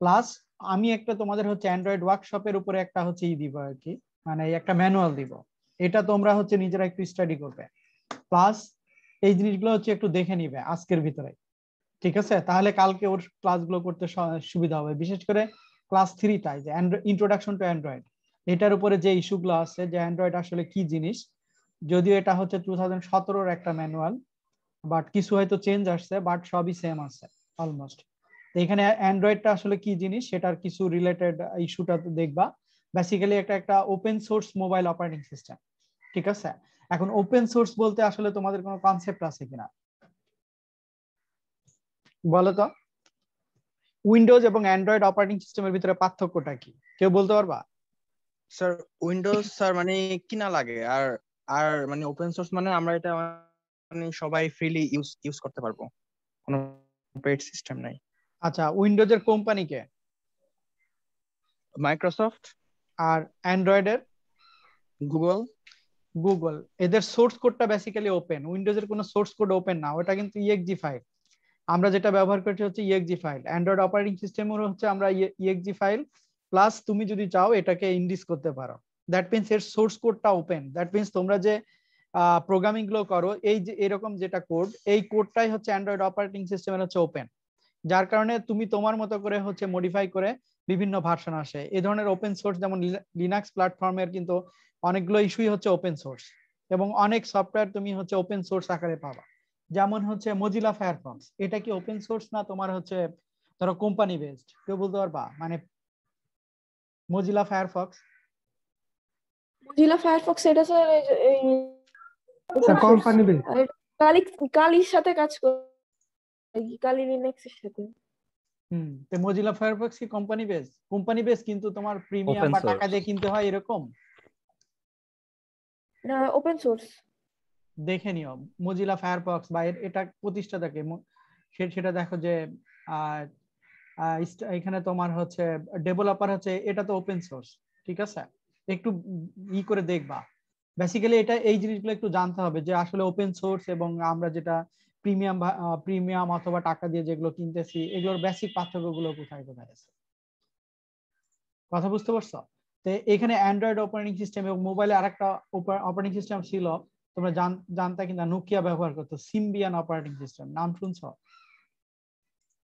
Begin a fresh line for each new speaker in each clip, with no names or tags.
Plus আমি একটা তোমাদের হচ্ছে অ্যান্ড্রয়েড ওয়ার্কশপের উপরে একটা হচ্ছে ই দিব আর কি। মানে একটা ম্যানুয়াল দিব। এটা তোমরা হচ্ছে নিজেরা একটু স্টাডি করবে। প্লাস এই জিনিসগুলো হচ্ছে একটু দেখে নিবে আজকের ভিতরে। ঠিক আছে? তাহলে কালকে ওর ক্লাসগুলো করতে সুবিধা হবে। বিশেষ করে ক্লাস থ্রিটায় যে ইন্ট্রোডাকশন টু অ্যান্ড্রয়েড এটার উপরে যে ইস্যুগুলো আছে যে অ্যান্ড্রয়েড আসলে কি জিনিস, যদিও এটা হচ্ছে টু থাউজেন্ড সতেরোর একটা ম্যানুয়াল বাট কিছু হয়তো চেঞ্জ আসছে বাট সবই সেম আছে অলমোস্ট এখানে অ্যান্ড্রয়েডটা আসলে কি জিনিস? সেটার কিছু রিলেটেড ইস্যুটা দেখবা। বেসিক্যালি একটা একটা open source mobile operating system ঠিক আছে? এখন ওপেন সোর্স বলতে আসলে তোমাদের কোনো কনসেপ্ট আছে কিনা? বলো তো। উইন্ডোজ এবং অ্যান্ড্রয়েড অপারেটিং সিস্টেমের ভিতরে পার্থক্যটা কি? কেউ বলতে পারবা?
স্যার উইন্ডোজ স্যার মানে কিনা লাগে? আর আর মানে ওপেন সোর্স মানে আমরা এটা মানে সবাই ফ্রিলি ইউজ ইউজ করতে পারব। কোনো পেড সিস্টেম নাই।
আচ্ছা উইন্ডোজের কোম্পানি কে?
মাইক্রোসফট।
আর অ্যান্ড্রয়েডের?
গুগল।
গুগল। এদের সোর্স কোডটা বেসিক্যালি ওপেন উইন্ডোজের কোনো সোর্স কোড ওপেন না ওটা কিন্তু ইএক্সজি ফাইল আমরা যেটা ব্যবহার করছি হচ্ছে ইএক্সজি ফাইল অ্যান্ড্রয়েড অপারেটিং সিস্টেমের হচ্ছে আমরা ইএক্সজি ফাইল প্লাস তুমি যদি চাও এটাকে ইন্ডিস করতে পারো। দ্যাট মিনস এর সোর্স কোডটা ওপেন দ্যাট মিনস তোমরা যে প্রোগ্রামিংগুলো করো এই যে এরকম যেটা কোড এই কোডটাই হচ্ছে অ্যান্ড্রয়েড অপারেটিং সিস্টেমের হচ্ছে ওপেন যার কারণে তুমি তোমার মতো করে হচ্ছে মডিফাই করে বিভিন্ন ভার্সন আসে। এই ধরনের ওপেন সোর্স যেমন লিনাক্স প্ল্যাটফর্মের কিন্তু অনেকগুলো ইস্যুই হচ্ছে ওপেন সোর্স এবং অনেক সফটওয়্যার তুমি হচ্ছে ওপেন সোর্স আকারে পাবা। যেমন হচ্ছে মজিলা ফায়ারফক্স এটা কি ওপেন সোর্স না তোমার হচ্ছে ধরো কোম্পানি বেসড কেউ বলতে পারবা? মানে মজিলা ফায়ারফক্স
মজিলা ফায়ারফক্স এটা স্যার এই
কোম্পানি বেস
কালি কালির সাথে কাজ করে কালি সাথে
হুম তো মজিলা ফায়ারফক্স কি কোম্পানি বেস কোম্পানি বেস কিন্তু তোমার প্রিমিয়াম বা টাকা দিয়ে কিনতে হয় এরকম?
না ওপেন সোর্স
দেখে নিও মজিলা ফায়ারফক্স বা এটা প্রতিষ্ঠাতাকে সেটা দেখো যে এখানে তোমার হচ্ছে ডেভেলপার হচ্ছে এটা তো ওপেন সোর্স ঠিক আছে? একটু ই করে দেখবা। বেসিক্যালি এটা এই জিনিসগুলো একটু জানতে হবে যে আসলে ওপেন সোর্স এবং আমরা যেটা প্রিমিয়াম প্রিমিয়াম অথবা টাকা দিয়ে যেগুলো কিনতেছি এগুলোর বেসিক পার্থক্যগুলো কোথায় কোথায় আছে? কথা বুঝতে পারছ? তো এখানে অ্যান্ড্রয়েড অপারেটিং সিস্টেম এবং মোবাইলে আরেকটা অপারেটিং সিস্টেম ছিল তোমরা জানতে কিনা নোকিয়া ব্যবহার করতো সিম্বিয়ান অপারেটিং সিস্টেম নাম শুনছ?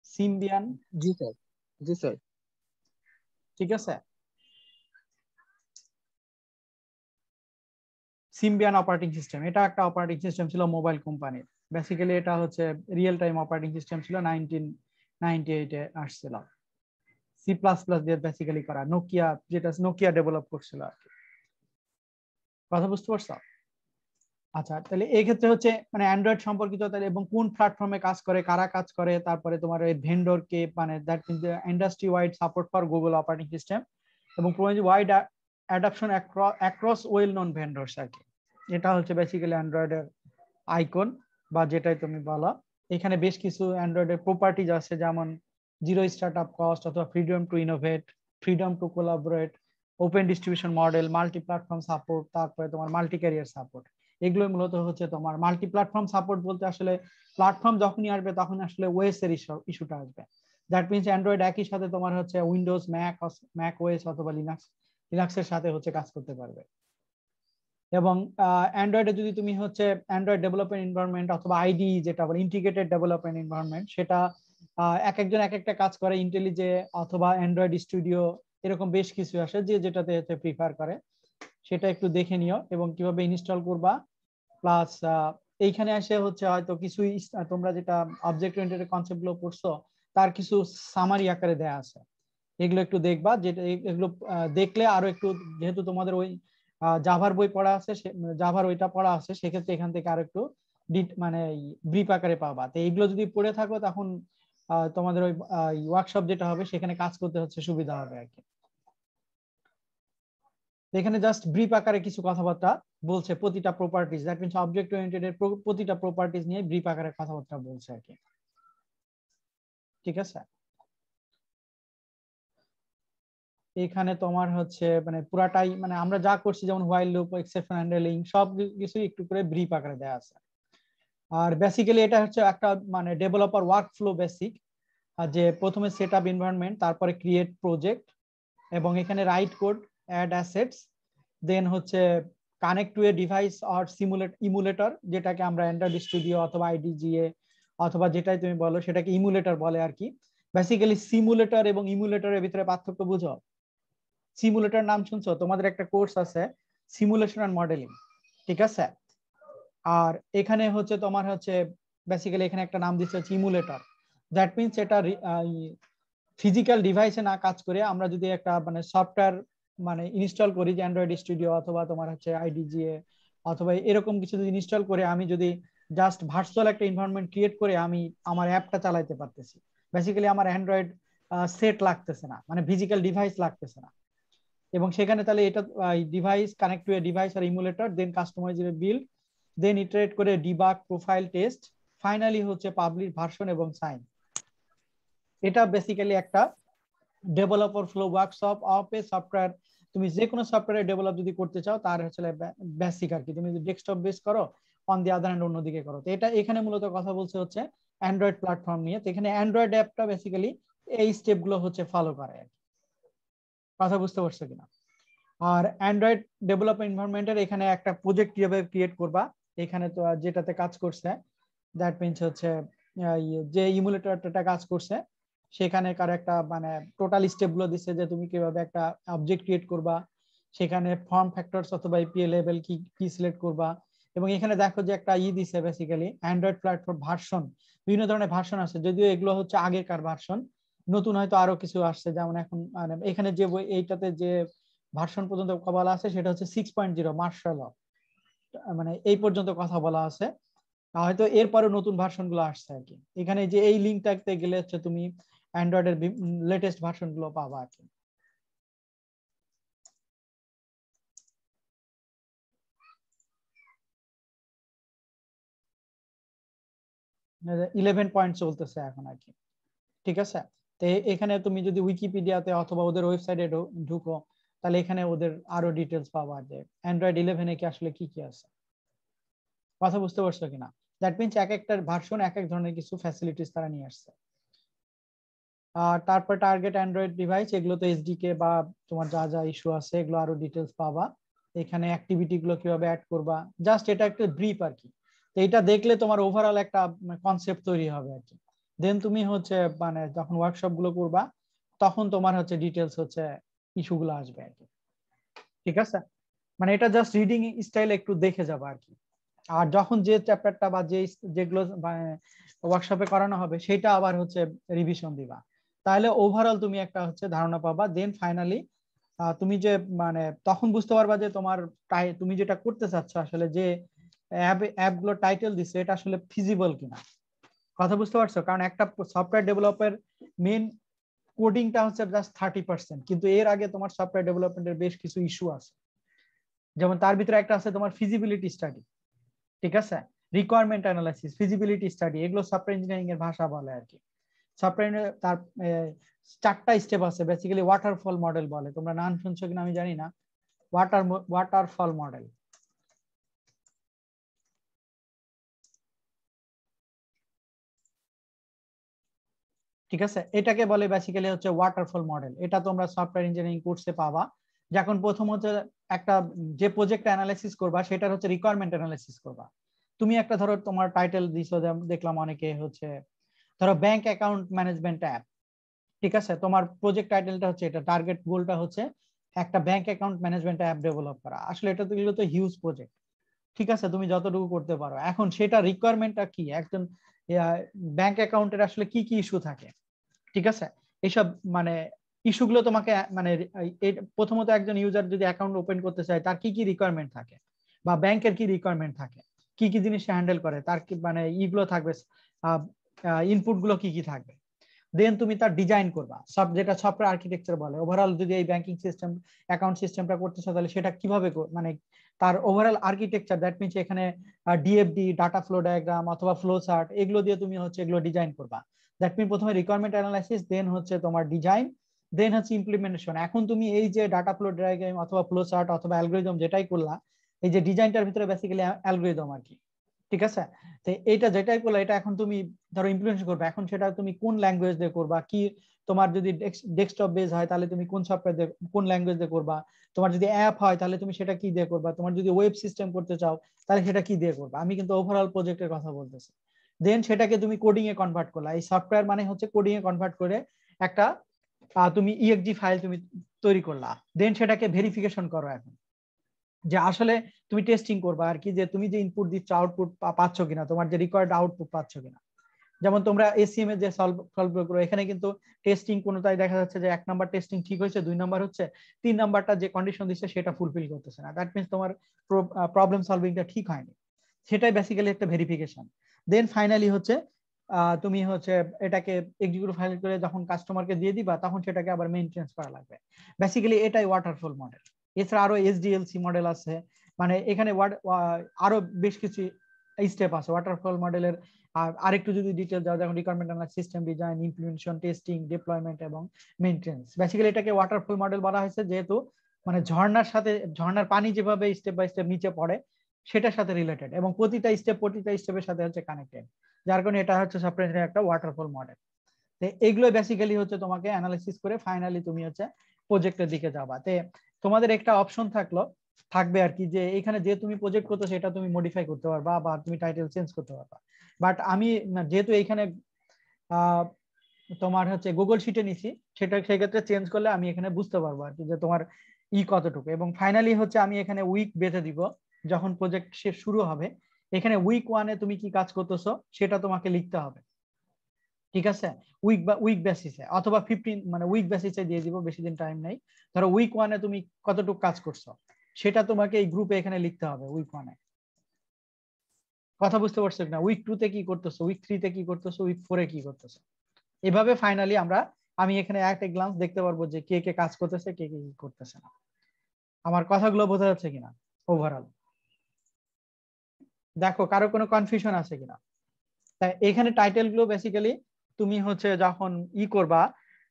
সিম্বিয়ান
জি স্যার জি স্যার
ঠিক আছে? সিম্বিয়ান অপারেটিং সিস্টেম এটা একটা অপারেটিং সিস্টেম ছিল মোবাইল কোম্পানির বেসিক্যালি এটা হচ্ছে রিয়েল টাইম অপারেটিং সিস্টেম ছিল নাইনটিন নাইনটি এইটে আসছিল। সি প্লাস প্লাস দিয়ে বেসিক্যালি করা। নোকিয়া যেটা নোকিয়া ডেভেলপ করছিল আর কি। কথা বুঝতে পারছ? আচ্ছা তাহলে এই ক্ষেত্রে হচ্ছে মানে অ্যান্ড্রয়েড সম্পর্কিত তাহলে এবং কোন প্ল্যাটফর্মে কাজ করে, কারা কাজ করে, তারপরে তোমার এই ভেন্ডর কে মানে that industry wide support for Google operating system এবং wide adoption across well non vendors আর কি। এটা হচ্ছে বেসিক্যালি অ্যান্ড্রয়েডের আইকন বা যেটাই তুমি বলো। এখানে বেশ কিছু অ্যান্ড্রয়েডের প্রপার্টিজ আছে, যেমন জিরো স্টার্ট আপ কস্ট অথবা freedom to innovate freedom to collaborate open distribution model multi platform support তারপরে তোমার মাল্টি ক্যারিয়ার সাপোর্ট এগুলোই মূলত হচ্ছে তোমার মাল্টি প্ল্যাটফর্ম সাপোর্ট বলতে আসলে প্ল্যাটফর্ম যখনই আসবে তখন আসলে ওয়েস এর ইস্যুটা আসবে। দ্যাট মিনস অ্যান্ড্রয়েড একই সাথে তোমার হচ্ছে উইন্ডোজ ম্যাক ম্যাক ওয়েস অথবা লিনাক্স লিনাক্সের সাথে হচ্ছে কাজ করতে পারবে। এবং অ্যান্ড্রয়েডে যদি তুমি হচ্ছে অ্যান্ড্রয়েড ডেভেলপমেন্ট এনভায়রনমেন্ট অথবা আইডি যেটা বলে ইন্টিগ্রেটেড ডেভেলপমেন্ট এনভায়রনমেন্ট সেটা এক একজন এক একটা কাজ করে ইন্টেলিজে অথবা অ্যান্ড্রয়েড স্টুডিও এরকম বেশ কিছু আসে যে যেটাতে হচ্ছে প্রিফার করে। সেটা একটু দেখে নিও এবং কীভাবে ইনস্টল করবা। প্লাস এইখানে এসে হচ্ছে হয়তো কিছু তোমরা যেটা অবজেক্ট ওরিয়েন্টেড কনসেপ্টগুলো পড়ছো, তার কিছু সামারি আকারে দেয়া আছে। এগুলো একটু দেখবা, যেটা এগুলো দেখলে আরও একটু, যেহেতু তোমাদের ওই জাভার বই পড়া আছে জাভার ওইটা পড়া আছে, সেক্ষেত্রে এখান থেকে আরও একটু মানে ব্রিপ আকারে পাবা। তো এইগুলো যদি পড়ে থাকো, তখন তোমাদের ওই ওয়ার্কশপ যেটা হবে, সেখানে কাজ করতে হচ্ছে, সুবিধা হবে আর কি। এখানে জাস্ট ব্রিপ আকারে কিছু কথাবার্তা বলছে প্রতিটা properties that means object oriented এর প্রতিটা প্রপার্টিজ নিয়ে ব্রিপ আকারে কথাবার্তা বলছে আর কি। ঠিক আছে? এখানে তোমার হচ্ছে মানে পুরাটাই মানে আমরা যা করছি যেমন হোয়াইল লুপ এক্সেপশন হ্যান্ডেলিং সব কিছু একটু করে ব্রিফ আকারে দেওয়া আছে। আর বেসিক্যালি এটা হচ্ছে একটা মানে ডেভেলপার ওয়ার্ক ফ্লো বেসিক যে প্রথমে সেট আপ এনভায়রনমেন্ট তারপরে ক্রিয়েট প্রজেক্ট এবং এখানে write code add assets then হচ্ছে connect to a device or simulate emulator যেটাকে আমরা অ্যান্ড্রয়েড স্টুডিও অথবা আইডিজিএ অথবা যেটাই তুমি বলো, সেটাকে ইমুলেটর বলে আর কি। বেসিক্যালি সিমুলেটর এবং ইমুলেটরের ভিতরে পার্থক্য বুঝো? সিমুলেটর নাম শুনছো? তোমাদের একটা কোর্স আছে সিমুলেশন অ্যান্ড মডেলিং ঠিক আছে? আর এখানে হচ্ছে তোমার হচ্ছে বেসিক্যালি এখানে একটা নাম দিচ্ছে ইমুলেটর দ্যাট মিনস এটা ফিজিক্যাল ডিভাইসে না কাজ করে আমরা যদি একটা মানে সফটওয়্যার মানে ইনস্টল করি যে অ্যান্ড্রয়েড স্টুডিও অথবা তোমার হচ্ছে আইডিজিএ অথবা এরকম কিছু যদি ইনস্টল করে, আমি যদি জাস্ট ভার্চুয়াল একটা এনভায়রনমেন্ট ক্রিয়েট করে আমি আমার অ্যাপটা চালাইতে পারতেছি। বেসিক্যালি আমার অ্যান্ড্রয়েড সেট লাগতেছে না মানে ফিজিক্যাল ডিভাইস লাগতেছে না। এবং সেখানে তাহলে এটা device connect to a device R emulator then customisable build then iterate করে ডিবাগ প্রোফাইল টেস্ট ফাইনালি হচ্ছে পাবলিশ ভার্সন এবং সাইন এটা বেসিক্যালি একটা developer flow workshop of a software তুমি যে কোনো সফটওয়্যার ডেভেলপ যদি করতে চাও, তার হচ্ছে বেসিক আর কি। তুমি যদি ডেস্কটপ বেস করো অন দি আদার হ্যান্ড অন্যদিকে করো। তো এটা এখানে মূলত কথা বলছে হচ্ছে অ্যান্ড্রয়েড প্ল্যাটফর্ম নিয়ে। তো এখানে অ্যান্ড্রয়েড অ্যাপটা বেসিক্যালি এই স্টেপগুলো হচ্ছে ফলো করে আর কথা বুঝতে পারছ কিনা? আর অ্যান্ড্রয়েড ডেভেলপ এনভায়রনমেন্টের এখানে একটা প্রজেক্ট কীভাবে ক্রিয়েট করবা? এখানে তো যেটাতে কাজ করছে দ্যাট মিনস হচ্ছে যে ইমুলেটরটা কাজ করছে, সেখানে কার একটা মানে টোটাল স্টেপগুলো দিচ্ছে যে তুমি কীভাবে একটা অবজেক্ট ক্রিয়েট করবা, সেখানে ফর্ম ফ্যাক্টরস অথবা ইপিএ লেভেল কি কি সিলেক্ট করবা, এবং এখানে দেখো যে একটা ই দিছে বেসিক্যালি অ্যান্ড্রয়েড প্ল্যাটফর্ম ভার্সন বিভিন্ন ধরনের ভার্সন আছে, যদিও এগুলো হচ্ছে আগেকার ভার্সন নতুন হয়তো আরও কিছু আসছে, যেমন এখন মানে এখানে যে এইটাতে যে ভার্সন পর্যন্ত কথা বলা আছে, সেটা হচ্ছে সিক্স পয়েন্ট জিরো মার্শাল মানে এই পর্যন্ত কথা বলা আছে। হয়তো এরপরে নতুন ভার্সনগুলো আসছে আর কি। এখানে যে এই লিঙ্কটাতে গেলে হচ্ছে তুমি অ্যান্ড্রয়েডের লেটেস্ট ভার্সনগুলো পাবা আর কি। ইলেভেন পয়েন্ট চলতেছে এখন আর কি। ঠিক আছে? তো এখানে তুমি যদি উইকিপিডিয়াতে অথবা ওদের ওয়েবসাইটে ঢুকো, তাহলে এখানে ওদের আরও ডিটেলস পাওয়া যে অ্যান্ড্রয়েড ইলেভেনে কি আসলে কি কি আছে? কথা বুঝতে পারছ কিনা? দ্যাট মিনস এক একটা ভার্সন এক এক ধরনের কিছু ফ্যাসিলিটিস তারা নিয়ে আসছে। আর তারপর টার্গেট অ্যান্ড্রয়েড ডিভাইস এগুলো তো এসডিকে বা তোমার যা যা ইস্যু আছে, এগুলো আরও ডিটেলস পাবা। এখানে অ্যাক্টিভিটি গুলো কীভাবে অ্যাড করবা? জাস্ট এটা একটা ব্রিফ আর কি। তো এটা দেখলে তোমার ওভারঅল একটা কনসেপ্ট তৈরি হবে আর কি। দেন তুমি হচ্ছে মানে যখন ওয়ার্কশপগুলো করবা, তখন তোমার হচ্ছে ডিটেলস হচ্ছে ইস্যু গুলো আসবে আর কি। ঠিক আছে? মানে এটা জাস্ট রিডিং স্টাইল একটু দেখে যাবা আর কি। আর যখন যে চ্যাপ্টারটা বা যে যেগুলো ওয়ার্কশপে করানো হবে, সেটা আবার হচ্ছে রিভিশন দিবা। তাহলে ওভারঅল তুমি একটা হচ্ছে ধারণা পাবা দেন ফাইনালি তুমি যে মানে তখন বুঝতে পারবা যে তোমার তুমি যেটা করতে চাচ্ছ আসলে যে অ্যাপ অ্যাপগুলো টাইটেল দিচ্ছে এটা আসলে ফিজিবল কিনা। কথা বুঝতে পারছ? কারণ একটা সফটওয়্যার ডেভেলপের মেন কোডিংটা হচ্ছে জাস্ট থার্টি পার্সেন্ট কিন্তু এর আগে তোমার সফটওয়্যার ডেভেলপমেন্টের বেশ কিছু ইস্যু আছে। যেমন তার ভিতরে একটা আছে তোমার ফিজিবিলিটি স্টাডি ঠিক আছে? রিকোয়ারমেন্ট অ্যানালাইসিস ফিজিবিলিটি স্টাডি এগুলো সফটওয়্যার ইঞ্জিনিয়ারিং এর ভাষা বলে আর কি সফটওয়্যার তার চারটা স্টেপ আছে বেসিক্যালি ওয়াটারফল মডেল বলে। তোমরা নাম শুনছো কিনা আমি জানি না। ওয়াটার ওয়াটারফল মডেল ঠিক আছে? এটাকে বলে বেসিক্যালি হচ্ছে ওয়াটারফল মডেল এটা তোমরা সফটওয়্যার ইঞ্জিনিয়ারিং কোর্সে পাবা। যখন প্রথম হচ্ছে একটা যে প্রজেক্ট অ্যানালাইসিস করবা, সেটার হচ্ছে রিকোয়ারমেন্ট অ্যানালাইসিস করবা। তুমি একটা ধরো তোমার টাইটেল দিছো দেখলাম অনেকে হচ্ছে, ধরো ব্যাংক অ্যাকাউন্ট ম্যানেজমেন্ট অ্যাপ ঠিক আছে? তোমার প্রজেক্ট টাইটেলটা হচ্ছে এটা টার্গেট গোলটা হচ্ছে একটা bank account management app develop করা। আসলে এটা তো তো হিউজ প্রজেক্ট ঠিক আছে? তুমি যতটুকু করতে পারো। এখন সেটা রিকোয়ারমেন্টটা কি? একজন ব্যাংক অ্যাকাউন্টের আসলে কি কি ইস্যু থাকে? ঠিক আছে? এইসব মানে ইস্যুগুলো তোমাকে মানে প্রথমত একজন ইউজার যদি অ্যাকাউন্ট ওপেন করতে চায়, তার কি কি রিকোয়ারমেন্ট থাকে? বা ব্যাংকের কি রিকোয়ারমেন্ট থাকে? কি কি জিনিস হ্যান্ডেল করে? তার কি মানে ইগুলো থাকবে ইনপুটগুলো কি কি থাকবে? দেন তুমি তার ডিজাইন করবা। সব, যেটা সফটওয়্যার আর্কিটেকচার বলে। ওভারঅল যদি এই ব্যাংকিং সিস্টেম অ্যাকাউন্ট সিস্টেমটা করতেছো তাহলে সেটা কীভাবে মানে তার ওভারঅল আর্কিটেকচার দ্যাট মিনস এখানে ডিএফডি ডাটা ফ্লো ডায়াগ্রাম অথবা ফ্লো চার্ট এগুলো দিয়ে তুমি হচ্ছে এগুলো ডিজাইন করবা। দ্যাট মিন প্রথমে রিকোয়ারমেন্ট অ্যানালাইসিস দেন হচ্ছে তোমার ডিজাইন দেন হচ্ছে ইমপ্লিমেন্টেশন এখন তুমি এই যে ডাটা ফ্লো ডায়াগ্রাম অথবা ফ্লো চার্ট অথবা অ্যালগোরিদম যেটাই করলা, এই যে ডিজাইনটার ভিতরে বেসিক্যালি অ্যালগোরিদম আর কি, ঠিক আছে? তো এইটা যেটাই করলে, এটা এখন তুমি ধরো ইমপ্লিমেন্ট করবে। এখন সেটা তুমি কোন ল্যাঙ্গুয়েজ দিয়ে করবা? কি তোমার যদি ডেস্কটপ বেস হয়, তাহলে তুমি কোন সফটওয়্যার দিয়ে, কোন ল্যাঙ্গুয়েজ দিয়ে করবা? তোমার যদি অ্যাপ হয়, তাহলে তুমি সেটা কি দিয়ে করবা? তোমার যদি ওয়েব সিস্টেম করতে চাও, তাহলে সেটা কি দিয়ে করবা? আমি কিন্তু ওভারঅল প্রজেক্টের কথা বলতেছি। দেন সেটাকে তুমি কোডিং এ কনভার্ট করলা। এই সফটওয়্যার মানে হচ্ছে কোডিং এ কনভার্ট করে একটা তুমি ইএক্সজি ফাইল তুমি তৈরি করলা। দেন সেটাকে ভেরিফিকেশন করো এখন। যে আসলে তুমি টেস্টিং করবা আর কি, যে তুমি যে ইনপুট দিচ্ছ আউটপুট পাচ্ছ কিনা, তোমার যে রিকোয়ার্ড আউটপুট পাচ্ছ কিনা। যেমন তোমরা এসিএম এর যে সলভ সলভ করো এখানে কিন্তু টেস্টিং কোনটাই দেখা যাচ্ছে যে এক নাম্বার টেস্টিং ঠিক হয়েছে, দুই নাম্বার হচ্ছে, তিন নাম্বারটা যে কন্ডিশন দিচ্ছে সেটা ফুলফিল করতেছে না। দ্যাট মিনস তোমার প্রবলেম সলভিংটা ঠিক হয়নি। সেটাই বেসিক্যালি একটা ভেরিফিকেশন দেন ফাইনালি হচ্ছে তুমি হচ্ছে এটাকে এক্সিকিউটিভ ফাইল করে যখন কাস্টমারকে দিয়ে দিবা, তখন সেটাকে আবার মেইনটেনেন্স করা লাগবে। বেসিক্যালি এটাই ওয়াটারফল মডেল এছাড়া আরও এসডিএলসি মডেল আছে। মানে এখানে আরও বেশ কিছু স্টেপ আছে। ওয়াটারফল মডেলের আরেকটু যদি ডিটেল যাও যেমন requirement analysis system design implementation testing deployment এবং মেইনটেনেন্স বেসিক্যালি এটাকে ওয়াটারফল মডেল বলা হয়েছে, যেহেতু মানে ঝর্ণার সাথে, ঝর্ণার পানি যেভাবে স্টেপ বাই স্টেপ নিচে পড়ে সেটার সাথে রিলেটেড এবং প্রতিটা স্টেপ প্রতিটা স্টেপের সাথে হচ্ছে কানেক্টেড যার কারণে এটা হচ্ছে সফটওয়্যার একটা ওয়াটারফল মডেল তো এইগুলো বেসিক্যালি হচ্ছে তোমাকে অ্যানালাইসিস করে ফাইনালি তুমি হচ্ছে প্রজেক্টের দিকে যাবা। তে তোমাদের একটা অপশন থাকল, থাকবে আর কি যে এখানে যে তুমি প্রজেক্ট করতো সেটা তুমি মডিফাই করতে পারবা বা তুমি টাইটেল চেঞ্জ করতে পারবা। বাট আমি যেহেতু এইখানে তোমার হচ্ছে গুগল শিটে নিছি, সেটা সেক্ষেত্রে চেঞ্জ করলে আমি এখানে বুঝতে পারব আর কি যে তোমার ই কতটুকু। এবং ফাইনালি হচ্ছে আমি এখানে উইক বেঁধে দিব। যখন প্রজেক্ট শেষ শুরু হবে, এখানে উইক ওয়ানে তুমি কি কাজ করতেছো, সেটা তোমাকে লিখতে হবে। ঠিক আছে? উইক বা উইক বেসিসে অথবা ফিফটিন মানে উইক বেসিসে দিয়ে দিব, বেশি দিন টাইম নেই। ধরো উইক ওয়ানে তুমি কতটুকু কাজ করছ, সেটা তোমাকে এই গ্রুপে এখানে লিখতে হবে উইক ওয়ানে কথা বুঝতে পারছ না? উইক টু তে কি করতেছো উইক থ্রি তে কি করতেছো উইক ফোরে কি করতেছো? এভাবে ফাইনালি আমরা, আমি এখানে একটা গ্লান্স দেখতে পারব যে কে কে কাজ করতেছে, কে কে কি করতেছে না। আমার কথাগুলো বোঝা যাচ্ছে কিনা? ওভারঅল দেখো কারও কোনো কনফিউশন আছে কিনা? তাই এখানে টাইটেলগুলো বেসিক্যালি তুমি হচ্ছে যখন ই করবা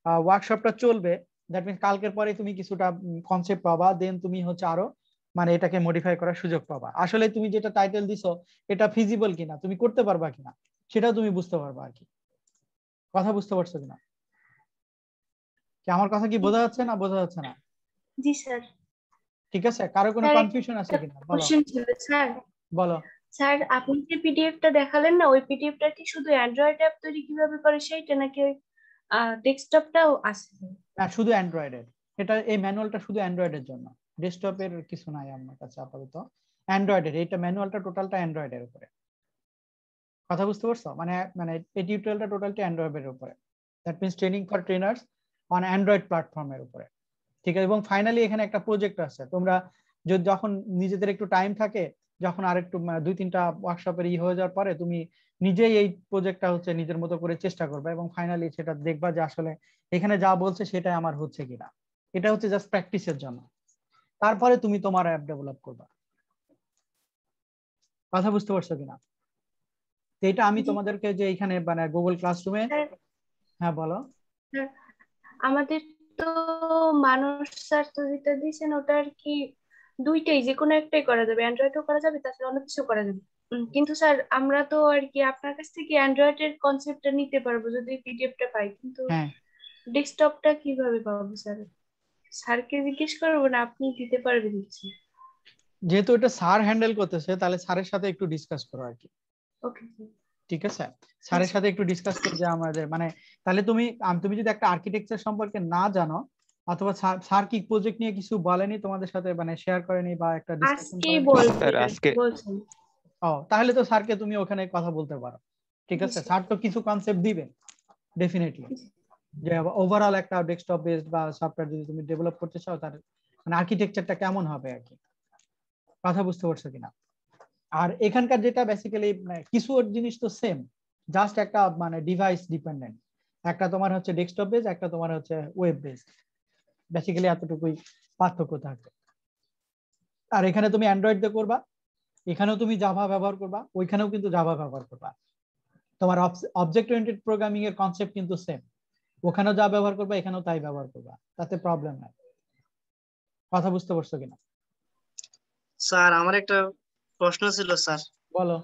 ওয়ার্কশপটা চলবে দ্যাট মিনস কালকের পরে তুমি কিছুটা কনসেপ্ট পাবা দেন তুমি হচ্ছে আরও মানে এটাকে মডিফাই করার সুযোগ পাবা। আসলে তুমি যেটা টাইটেল দিছো এটা ফিজিবল কিনা তুমি করতে পারবা কিনা সেটাও তুমি বুঝতে পারবা আর কি। কথা বুঝতে পারছ কিনা? কি আমার কথা কি বোঝা যাচ্ছে না? বোঝা যাচ্ছে না?
জি স্যার।
ঠিক আছে? কারও কোনো কনফিউশন আছে কিনা? বলো।
স্যার।
বলো।
স্যার আপনি যে পিডিএফটা দেখালেন না, ওই পিডিএফটা কি শুধু অ্যান্ড্রয়েড অ্যাপ তৈরি কীভাবে করে সেইটা নাকি ওই ডেস্কটপটাও আছে?
না শুধু অ্যান্ড্রয়েডের এটা, এই ম্যানুয়ালটা শুধু অ্যান্ড্রয়েডের জন্য। ডেস্কটপের কিছু নাই আমার কাছে আপাতত। অ্যান্ড্রয়েডের এইটা ম্যানুয়ালটা টোটালটা অ্যান্ড্রয়েডের উপরে। কথা বুঝতে পারছ? মানে মানে এই টিউটোরিয়ালটা টোটালটা অ্যান্ড্রয়েডের উপরে। That means training for trainers on Android প্ল্যাটফর্মের উপরে। ঠিক আছে? এবং ফাইনালি এখানে একটা প্রজেক্ট আছে। তোমরা যদি, যখন নিজেদের একটু টাইম থাকে যখন আর একটু দুই তিনটা ওয়ার্কশপের ই হয়ে যাওয়ার পরে তুমি নিজেই এই প্রজেক্টটা হচ্ছে নিজের মতো করে চেষ্টা করবে এবং ফাইনালি সেটা দেখবা যে আসলে এখানে যা বলছে সেটাই আমার হচ্ছে কিনা। এটা হচ্ছে জাস্ট প্র্যাকটিসের জন্য। তারপরে তুমি তোমার অ্যাপ ডেভেলপ করবা। কথা বুঝতে পারছ কিনা? তো এটা আমি তোমাদেরকে যে এখানে মানে গুগল ক্লাসরুমে হ্যাঁ বলো।
আমাদের তো মানুষ স্যার তো যেটা দিয়েছেন ওটা আর কি দুইটাই যে কোনো একটাই করা যাবে। অ্যান্ড্রয়েডও করা যাবে তাছাড়া অনেক কিছু করা যাবে। কিন্তু স্যার আমরা তো আর কি আপনার কাছ থেকে অ্যান্ড্রয়েডের কনসেপ্টটা নিতে পারব যদি পিডিএফটা পাই। কিন্তু
হ্যাঁ।
ডেস্কটপটা কীভাবে পাবো স্যার? স্যারকে জিজ্ঞেস করব না আপনি দিতে পারবেন হচ্ছে
যেহেতু এটা স্যার হ্যান্ডেল করতেছে তাহলে স্যারের সাথে একটু ডিসকাস করো আর কি।
ওকে
ঠিক আছে? স্যারের সাথে একটু ডিসকাস করে যে আমাদের মানে তাহলে তুমি তুমি যদি একটা আর্কিটেকচার সম্পর্কে না জানো অথবা স্যার কি প্রজেক্ট নিয়ে কিছু বলেনি তোমাদের সাথে? মানে শেয়ার করেনি বা একটা ডিসকাশন
আজকে-
ও তাহলে তো স্যারকে তুমি ওখানে কথা বলতে পারো। ঠিক আছে? স্যার তো কিছু কনসেপ্ট দিবে ডেফিনেটলি যে ওভারঅল একটা ডেস্কটপ বেসড বা সফটওয়্যার যদি তুমি ডেভেলপ করতে চাও তার মানে আর্কিটেকচারটা কেমন হবে আর কি? কথা বুঝতে পারছ কিনা? আর এখানকার যেটা বেসিক্যালি কিছু জিনিস তো সেম জাস্ট একটা মানে ডিভাইস ডিপেন্ডেন্ট একটা তোমার হচ্ছে ডেস্কটপ বেস একটা তোমার হচ্ছে ওয়েব বেসড বেসিক্যালি এতটুকুই পার্থক্য থাকবে আর এখানে তুমি অ্যান্ড্রয়েড দিয়ে করবা এখানেও তুমি জাভা ব্যবহার করবা ওইখানেও কিন্তু জাভা ব্যবহার করবা। তোমার অবজেক্ট ওরিয়েন্টেড প্রোগ্রামিং এর কনসেপ্ট কিন্তু সেম ওখানেও যা ব্যবহার করবা এখানেও তাই ব্যবহার করবা তাতে প্রবলেম নাই। কথা বুঝতে পারছ কিনা?
স্যার আমার একটা প্রশ্ন ছিল স্যার।
বলো।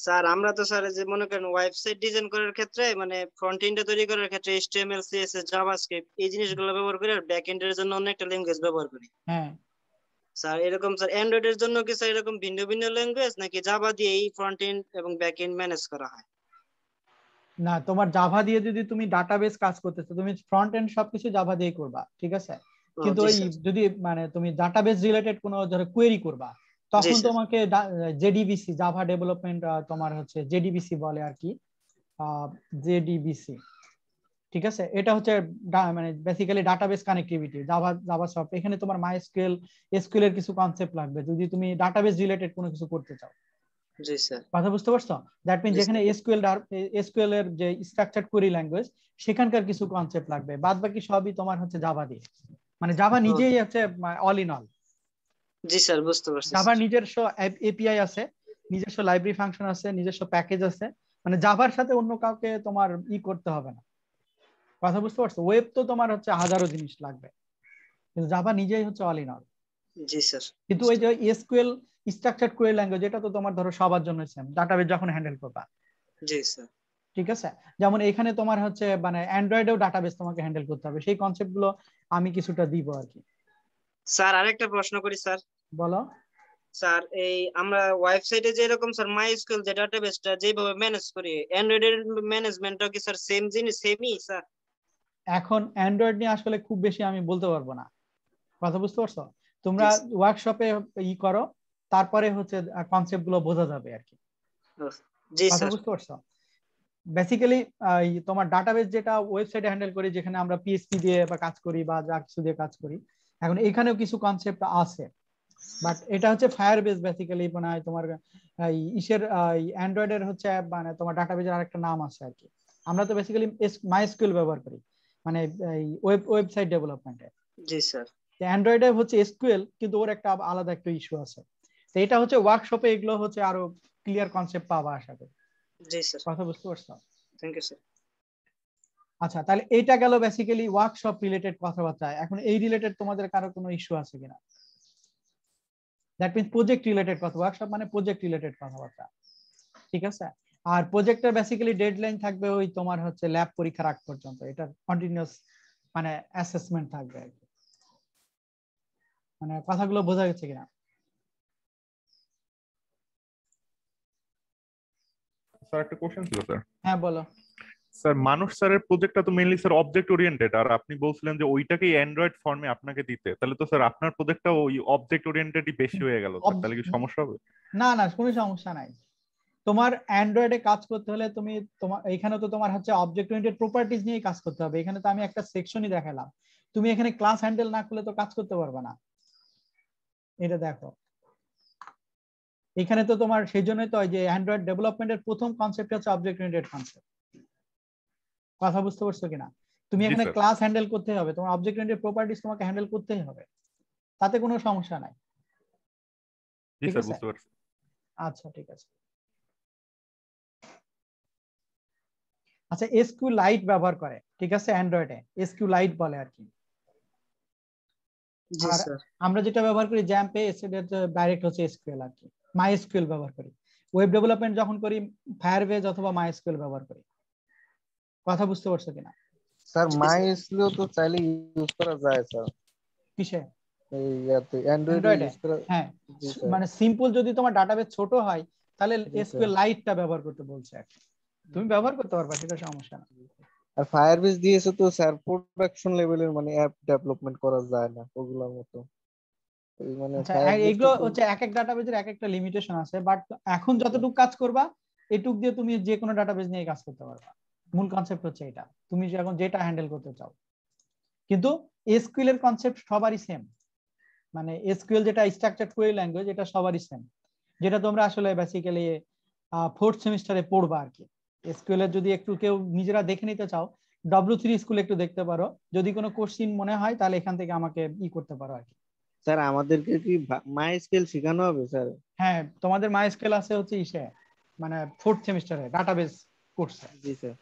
স্যার আমরা তো স্যার যে মনে করেন ওয়েবসাইট ডিজাইন করার ক্ষেত্রে মানে ফ্রন্ট এন্ডে তৈরি করার ক্ষেত্রে এইচটিএমএল সিএসএস জাভাস্ক্রিপ্ট এই জিনিসগুলো ব্যবহার করি আর ব্যাক এন্ডের জন্য অন্য একটা ল্যাঙ্গুয়েজ ব্যবহার করি।
হ্যাঁ।
স্যার এরকম স্যার অ্যান্ড্রয়েডের জন্য কি স্যার এরকম ভিন্ন ভিন্ন ল্যাঙ্গুয়েজ নাকি জাভা দিয়ে এই ফ্রন্ট এন্ড এবং ব্যাক এন্ড ম্যানেজ করা হয়?
না তোমার জাভা দিয়ে যদি তুমি ডাটাবেস কাজ করতেছো তুমি ফ্রন্ট এন্ড সবকিছু জাভা দিয়ে করবা ঠিক আছে? কিন্তু ওই যদি মানে তুমি ডাটাবেস রিলেটেড কোনো ধরো কোয়েরি করবা তখন তোমাকে জেডিবিসি জাভা ডেভেলপমেন্ট তোমার হচ্ছে জেডিবিসি বলে আর কি জেডিবিসি। ঠিক আছে? এটা হচ্ছে মানে basically database connectivity Java Java soft এখানে তোমার মাইস্কুয়েল এসকিউএল এর কিছু কনসেপ্ট লাগবে। যদি তুমি ডাটাবেস রিলেটেড কোনো কিছু করতে চাও।
জি স্যার।
কথা বুঝতে পারছ? দ্যাট মিন যেখানে এসকিউএল এসকিউএল এর যে স্ট্রাকচার্ড কোয়েরি ল্যাঙ্গুয়েজ সেখানকার কিছু কনসেপ্ট লাগবে। বাদ বাকি সবই তোমার হচ্ছে জাভা দিয়ে। মানে জাভা নিজেই হচ্ছে অল ইন অল
জি স্যার বুঝতে পারছি
জাভার নিজস্ব এপিআই আছে নিজস্ব লাইব্রেরি ফাংশন আছে নিজস্ব প্যাকেজ আছে মানে জাভার সাথে অন্য কাউকে তোমার ই করতে হবে না। কথা বুঝতে পারছ? ওয়েব তো তোমার হচ্ছে হাজারো জিনিস লাগবে কিন্তু জাভা নিজেই হচ্ছে অল ইন অল
জি স্যার
কিন্তু ওই যে এসকিউএল স্ট্রাকচার্ড কোয়েরি ল্যাঙ্গুয়েজ এটা তো তোমার ধরো সবার জন্য সেম ডাটাবেস যখন হ্যান্ডেল করবা।
জি স্যার।
ঠিক আছে? যেমন এখানে তোমার হচ্ছে মানে অ্যান্ড্রয়েডেও ডাটাবেস তোমাকে হ্যান্ডেল করতে হবে। সেই কনসেপ্টগুলো আমি কিছুটা দিব আর কি।
স্যার আরেকটা প্রশ্ন করি স্যার।
বলো।
স্যার এই আমরা ওয়েবসাইটে যে রকম স্যার মাইস্কুয়েল যে ডাটাবেসটা যেভাবে ম্যানেজ করি অ্যান্ড্রয়েড এর ম্যানেজমেন্টটা কি স্যার সেম জিনিস সেমই স্যার?
এখন অ্যান্ড্রয়েড নিয়ে আসলে খুব বেশি আমি বলতে পারব না। কথা বুঝতে পারছ? তোমরা ওয়ার্কশপে ই করো তারপরে হচ্ছে কনসেপ্টগুলো বোঝা যাবে আর কি।
জি
কথা বুঝতে পারছ? বেসিক্যালি তোমার ডাটাবেস যেটা ওয়েবসাইটে হ্যান্ডেল করি যেখানে আমরা পিএসপি দিয়ে বা কাজ করি বা যা কিছু দিয়ে কাজ করি এখন এখানেও কিছু কনসেপ্ট আছে। বাট এটা হচ্ছে ফায়ার বেস বেসিক্যালি মানে তোমার ইসের অ্যান্ড্রয়েড এর হচ্ছে মানে তোমার ডাটাবেজের আরেকটা নাম আছে আর কি। আমরা তো বেসিক্যালি মাইস্কুয়েল ব্যবহার করি মানে এই ওয়েব ওয়েবসাইট ডেভেলপমেন্টে
জি স্যার।
অ্যান্ড্রয়েডে হচ্ছে এসকিউএল কিন্তু ওর একটা আলাদা একটা ইস্যু আছে। তো এটা হচ্ছে ওয়ার্কশপে এগুলো হচ্ছে আরও ক্লিয়ার কনসেপ্ট পাবা আশা করি।
জি স্যার।
কথা বুঝতে পারছ?
থ্যাংক ইউ স্যার
আচ্ছা তাহলে এটা গেল বেসিক্যালি ওয়ার্কশপ রিলেটেড কথাবার্তা এখন এই রিলেটেড তোমাদের কারও কোনো ইস্যু আছে কিনা? দ্যাট মিনস প্রজেক্ট রিলেটেড কথা ওয়ার্কশপ মানে প্রজেক্ট রিলেটেড কথাবার্তা। ঠিক আছে? আর প্রজেক্টের বেসিক্যালি ডেডলাইন থাকবে ওই তোমার হচ্ছে ল্যাব পরীক্ষার আগ পর্যন্ত। এটা কন্টিনিউয়াস মানে অ্যাসেসমেন্ট থাকবে আর কি। মানে কথাগুলো বোঝা গেছে কিনা?
স্যার একটা কোশ্চেন ছিল স্যার।
হ্যাঁ বলো।
স্যার মানুষ স্যারের প্রজেক্টটা তো মেইনলি স্যার অবজেক্ট ওরিয়েন্টেড আর আপনি বলছিলেন যে ওইটাকেই অ্যান্ড্রয়েড ফর্মে আপনাকে দিতে। তাহলে তো স্যার আপনার প্রজেক্টটা ওই অবজেক্ট ওরিয়েন্টেডই বেশি হয়ে গেল। তাহলে কি সমস্যা হবে?
না না কোনো সমস্যা নাই। তোমার অ্যান্ড্রয়েডে কাজ করতে হলে তুমি তোমার এখানে তো তোমার হচ্ছে অবজেক্ট ওরিয়েন্টেড প্রপার্টিজ নিয়ে কাজ করতে হবে। এখানে তো আমি একটা সেকশনই দেখালাম। তুমি এখানে ক্লাস হ্যান্ডেল না করলে তো কাজ করতে পারবে না। এটা দেখো। এখানে তো তোমার সেই জন্যই তো যে অ্যান্ড্রয়েড ডেভেলপমেন্টের প্রথম কনসেপ্ট হচ্ছে অবজেক্ট ওরিয়েন্টেড কনসেপ্ট কথা বুঝতে পারছ কিনা? তুমি এখানে ক্লাস হ্যান্ডেল করতে হবে তোমার অবজেক্ট ওরিয়েন্টেড প্রপার্টিজ তোমাকে হ্যান্ডেল করতেই হবে। তাতে কোনো সমস্যা নাই। ঠিক আছে।
বুঝতে পারছি।
আচ্ছা ঠিক আছে। আচ্ছা এসকিউ লাইট ব্যবহার করে ঠিক আছে? অ্যান্ড্রয়েডে এসকিউ লাইট বলে আর কি।
জি
আমরা যেটা ব্যবহার করি জ্যাম্পে ডাইরেক্ট হচ্ছে এসকিউএল আর কি। মাই এসকিউএল ব্যবহার করি। ওয়েব ডেভেলপমেন্ট যখন করি ফায়ারবেজ অথবা মাই এসকিউএল ব্যবহার করি। কথা বুঝতে পারছ কিনা?
Sir my
sir.
এসকিউ তো চাইলে ইউজ করা যায় স্যার।
কিসে?
এই ইয়াতে অ্যান্ড্রয়েডে ইউজ করা
হ্যাঁ। মানে সিম্পল যদি তোমার ডাটাবেস ছোট হয় তাহলে এসকিউএল লাইটটা ব্যবহার করতে বলছে তুমি ব্যবহার করতে পারবা সেটা সমস্যা না।
আর ফায়ারবেস দিয়েছে তো স্যার প্রোডাকশন লেভেলের মানে অ্যাপ ডেভেলপমেন্ট করা যায় না ওগুলোর মতো। মানে
আচ্ছা এগুলো হচ্ছে এক এক ডাটাবেজের এক একটা লিমিটেশন আছে বাট এখন যতটুকু কাজ করবা এটুক দিয়ে তুমি যে কোনো ডাটাবেজ নিয়ে কাজ করতে পারবা। মূল কনসেপ্ট হচ্ছে এটা। তুমি এখন যেটা হ্যান্ডেল করতে চাও। কিন্তু এসকিউএল এর কনসেপ্ট সবারই সেম মানে এসকিউএল যেটা স্ট্রাকচার কোয়েরি ল্যাঙ্গুয়েজ এটা সবারই সেম যেটা তোমরা আসলে বেসিক্যালি ফোর্থ সেমিস্টারে পড়বা আর কি। এসকিউএল এর যদি একটু কেউ নিজেরা দেখে নিতে চাও ডব্লিউ থ্রি স্কুল একটু দেখতে পারো। যদি কোনো কোশ্চিন মনে হয় তাহলে এখান থেকে আমাকে ই করতে পারো আর কি।
স্যার আমাদেরকে কি মাই স্কেল শেখানো হবে স্যার?
হ্যাঁ তোমাদের মাই স্কেল আছে হচ্ছে ইসে। মানে ফোর্থ সেমিস্টারে ডাটাবেস কোর্সে
জি স্যার।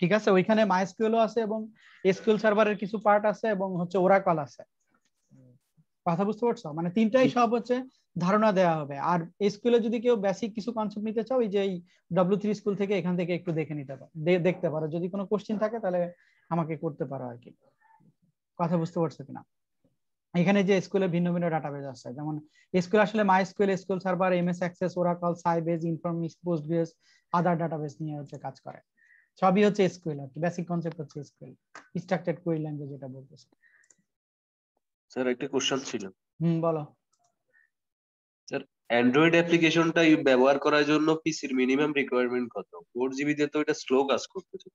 ঠিক আছে? ওইখানে মাই স্কিউলও আছে এবং এসকিউএল সার্ভারের কিছু পার্ট আছে এবং হচ্ছে ওরাকল আছে। কথা বুঝতে পারছ? মানে তিনটাই সব হচ্ছে ধারণা দেওয়া হবে। আর স্কুলে যদি কেউ বেসিক কিছু কনসেপ্ট নিতে চাও এই যে ডাব্লিউ থ্রি স্কুল থেকে এখান থেকে একটু দেখে নিতে পারো। দেখতে পারো। যদি কোনো কোশ্চেন থাকে তাহলে আমাকে করতে পারো আর কি। কথা বুঝতে পারছ কিনা? এখানে যে স্কুলে ভিন্ন ভিন্ন ডাটাবেজ আছে। যেমন স্কুল আসলে my SQL SQL server M MS access Oracle Sybase information Postgres other database নিয়ে হচ্ছে কাজ করে। সবই হচ্ছে এসকিউএল আর কি বেসিক কনসেপ্ট হচ্ছে এসকিউএল স্ট্রাকচার্ড কোয়েরি ল্যাঙ্গুয়েজ যেটা বলতেছে।
স্যার একটা কোশ্চেন ছিল।
হুম বলো।
অ্যান্ড্রয়েড অ্যাপ্লিকেশনটা ব্যবহার করার জন্য পিসির মিনিমাম রিকোয়ারমেন্ট কত? ফোর জিবি দিয়ে তো এটা স্লো কাজ করতেছে।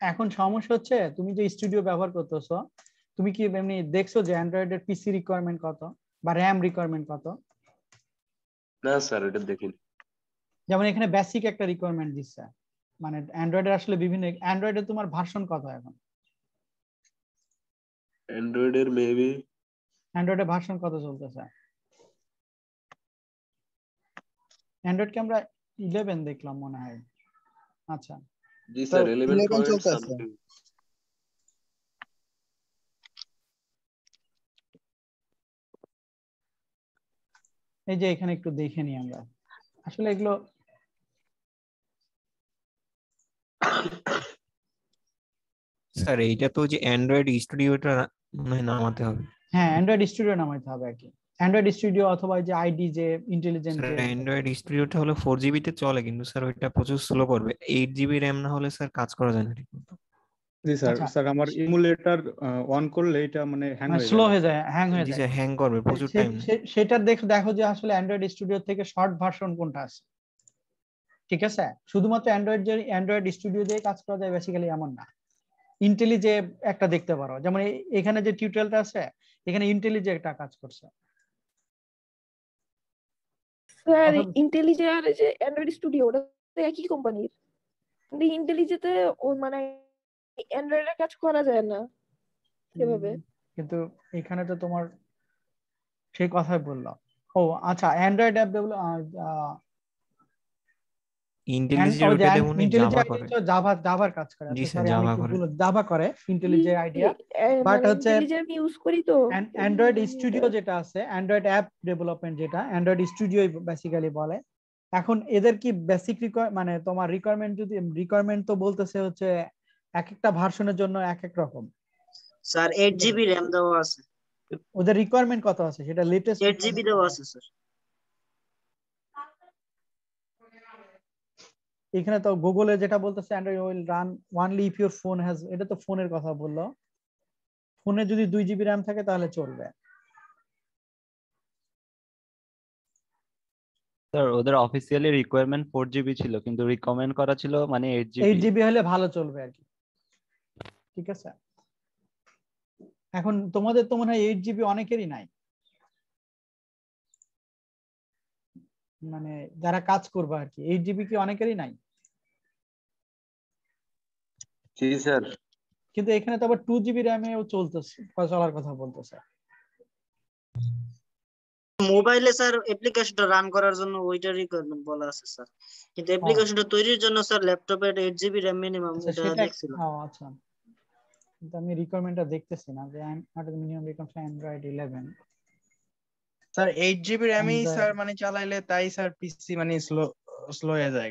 এখন সমস্যা হচ্ছে তুমি যে স্টুডিও ব্যবহার করতেছো তুমি কি এমনি দেখছ যে অ্যান্ড্রয়েড এর পিসি রিকোয়ারমেন্ট কত বা র্যাম রিকোয়ারমেন্ট কত?
না স্যার এটা দেখিনি।
যেমন এখানে বেসিক একটা রিকোয়ারমেন্ট দিচ্ছে। মানে অ্যান্ড্রয়েডের আসলে বিভিন্ন অ্যান্ড্রয়েডে তোমার ভার্সন কত এখন?
অ্যান্ড্রয়েডের মেবি
অ্যান্ড্রয়েডের ভার্সন কত চলতেছে? অ্যান্ড্রয়েড কে আমরা ইলেভেন দেখলাম মনে হয়। আচ্ছা।
জি স্যার 11
11 চলতেছে।
এই যে এখানে একটু দেখে নিই আমরা। আসলে এগুলো
স্যার এইটা তো যে অ্যান্ড্রয়েড স্টুডিওটা মনে নামাতে হবে।
হ্যাঁ অ্যান্ড্রয়েড স্টুডিও নামাইতে হবে আর কি। অ্যান্ড্রয়েড স্টুডিও অথবা যে আইডি যে ইন্টেলিজেন্ট
স্যার অ্যান্ড্রয়েড স্টুডিওটা হলো ফোর জিবিতে চলে কিন্তু স্যার ওইটা প্রচুর স্লো করবে এইট জিবি র্যাম না হলে স্যার কাজ করা যায় না ঠিক
জি স্যার
আচ্ছা।
স্যার আমার ইমুলেটর অন করলে এটা মানে হ্যাং হয়ে
স্লো হয়ে যায় হ্যাং হয়ে যায়।
হ্যাং করবে প্রচুর টাইম
সেটা দেখো দেখো যে আসলে অ্যান্ড্রয়েড স্টুডিও থেকে শর্ট ভার্সন কোনটা আছে। ঠিক আছে? শুধুমাত্র অ্যান্ড্রয়েড যে অ্যান্ড্রয়েড স্টুডিও দিয়ে কাজ করা যায় বেসিক্যালি এমন না। ইন্টেলি যে একটা দেখতে পারো যেমন এখানে যে টিউটোরিয়ালটা আছে এখানে ইন্টেলি যে একটা কাজ করছে।
স্যার
কথা-
ইন্টেলিজে আর যে অ্যান্ড্রয়েড স্টুডিও ওটা একই কোম্পানির কিন্তু ইন্টেলিজেতে ও মানে অ্যান্ড্রয়েডের কাজ করা যায় না সেভাবে।
কিন্তু এখানে তো তোমার সেই কথাই বললাম। ও আচ্ছা অ্যান্ড্রয়েড অ্যাপ ডেভেলপ
মনে জাভা করে।
জাভা জাভার কাজ করে
জি স্যার,
sorry, আমি
Java
একটু
করে।
জাভা করে ইন্টেলিজেন্ট আইডিয়া
এ- মানে
হচ্ছে-
আমি ইউজ করি তো।
অ্যান্ড্রয়েড স্টুডিও যেটা আছে অ্যান্ড্রয়েড অ্যাপ ডেভেলপমেন্ট যেটা অ্যান্ড্রয়েড স্টুডিও বেসিক্যালি বলে। এখন এদের কি বেসিক মানে তোমার রিকোয়ারমেন্ট যদি রিকোয়ারমেন্ট তো বলতেছে হচ্ছে এক একটা ভার্সনের জন্য এক এক রকম
স্যার এইট জিবি র্যাম দেওয়া আছে।
ওদের রিকোয়ারমেন্ট কত আছে? সেটা লেটেস্ট
এইট জিবি দেওয়া আছে স্যার
এখানে তো গুগলে যেটা বলতেছে Android will run only if your phone has এটা তো ফোনের কথা বলল। ফোনে যদি দুই জিবি র্যাম থাকে তাহলে চলবে।
স্যার ওদের অফিসিয়ালি রিকোয়ারমেন্ট ফোর জিবি ছিল কিন্তু রিকমেন্ড করা ছিল মানে এইট
এইট
জিবি
জিবি হলে ভালো চলবে আর কি। ঠিক আছে? এখন তোমাদের তো মনে হয় এইট জিবি অনেকেরই নাই। মানে যারা কাজ করবে আর কি এইট জিবি কি অনেকেরই নাই?
জি স্যার।
কিন্তু এখানে তো আবার টু জিবি র্যামেও চলতেছে চলার কথা বলতেছে?
মোবাইলে স্যার অ্যাপ্লিকেশনটা রান করার জন্য ওইটা রিকোয়ারমেন্ট বলা আছে স্যার। কিন্তু অ্যাপ্লিকেশনটা তৈরির জন্য স্যার ল্যাপটপে এইট জিবি র্যাম মিনিমাম
আচ্ছা
এটা দেখছিলাম।
ও আচ্ছা। কিন্তু আমি রিকোয়ারমেন্টটা দেখতেছি না যে minimum requirement Android eleven
sir eight GB র্যামই sir মানে চালাইলে তাই স্যার পিসি মানে স্লো স্লো হয়ে যায়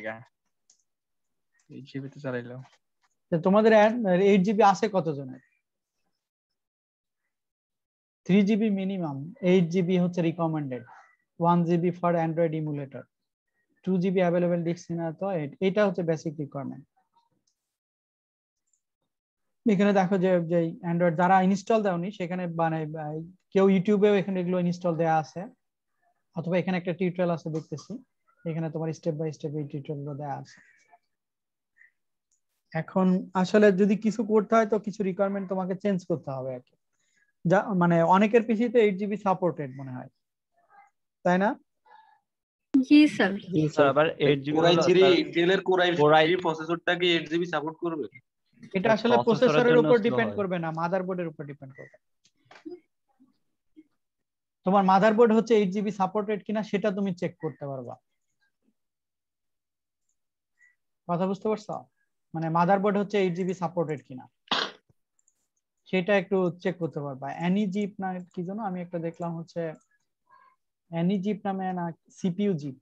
এইট জিবি তে চালাইলেও।
তোমাদের এইট জিবি আছে কতজনের? Three GB minimum eight GB হচ্ছে recommended one GB for Android emulator two GB available দেখছি না তো এটা হচ্ছে বেসিক রিকোয়ারমেন্ট এখানে দেখো যে যে অ্যান্ড্রয়েড যারা ইনস্টল দেওনি সেখানে মানে কেউ ইউটিউবেও এখানে এগুলো ইনস্টল দেওয়া আছে। অথবা এখানে একটা টিউটোরিয়াল আছে দেখতেছি। এখানে তোমার স্টেপ বাই স্টেপ এই টিউটোরিয়ালগুলো দেওয়া আছে। এখন আসলে যদি কিছু করতে হয় তো কিছু রিকোয়ারমেন্ট তোমাকে চেঞ্জ করতে হবে আর কি। যা মানে অনেকের পিসিতে এইট জিবি সাপোর্টেড মনে হয়। তাই না?
জি স্যার।
স্যার আবার eight GB
core i three ইন্টেলের কোরাই
Core
প্রসেসরটা কি এইট জিবি সাপোর্ট করবে?
এটা আসলে প্রসেসরের উপর ডিপেন্ড করবে না মাদারবোর্ডের উপর ডিপেন্ড করবে। তোমার মাদারবোর্ড হচ্ছে এইট জিবি সাপোর্টেড কিনা সেটা তুমি চেক করতে পারবা। কথা বুঝতে পারছ? মানে মাদারবোর্ড হচ্ছে এইট জিবি সাপোর্টেড কিনা। সেটা একটু চেক করতে পারবা। জিপ না কি জন্য আমি একটা দেখলাম হচ্ছে জিপ নামে না সিপিইউ জিপ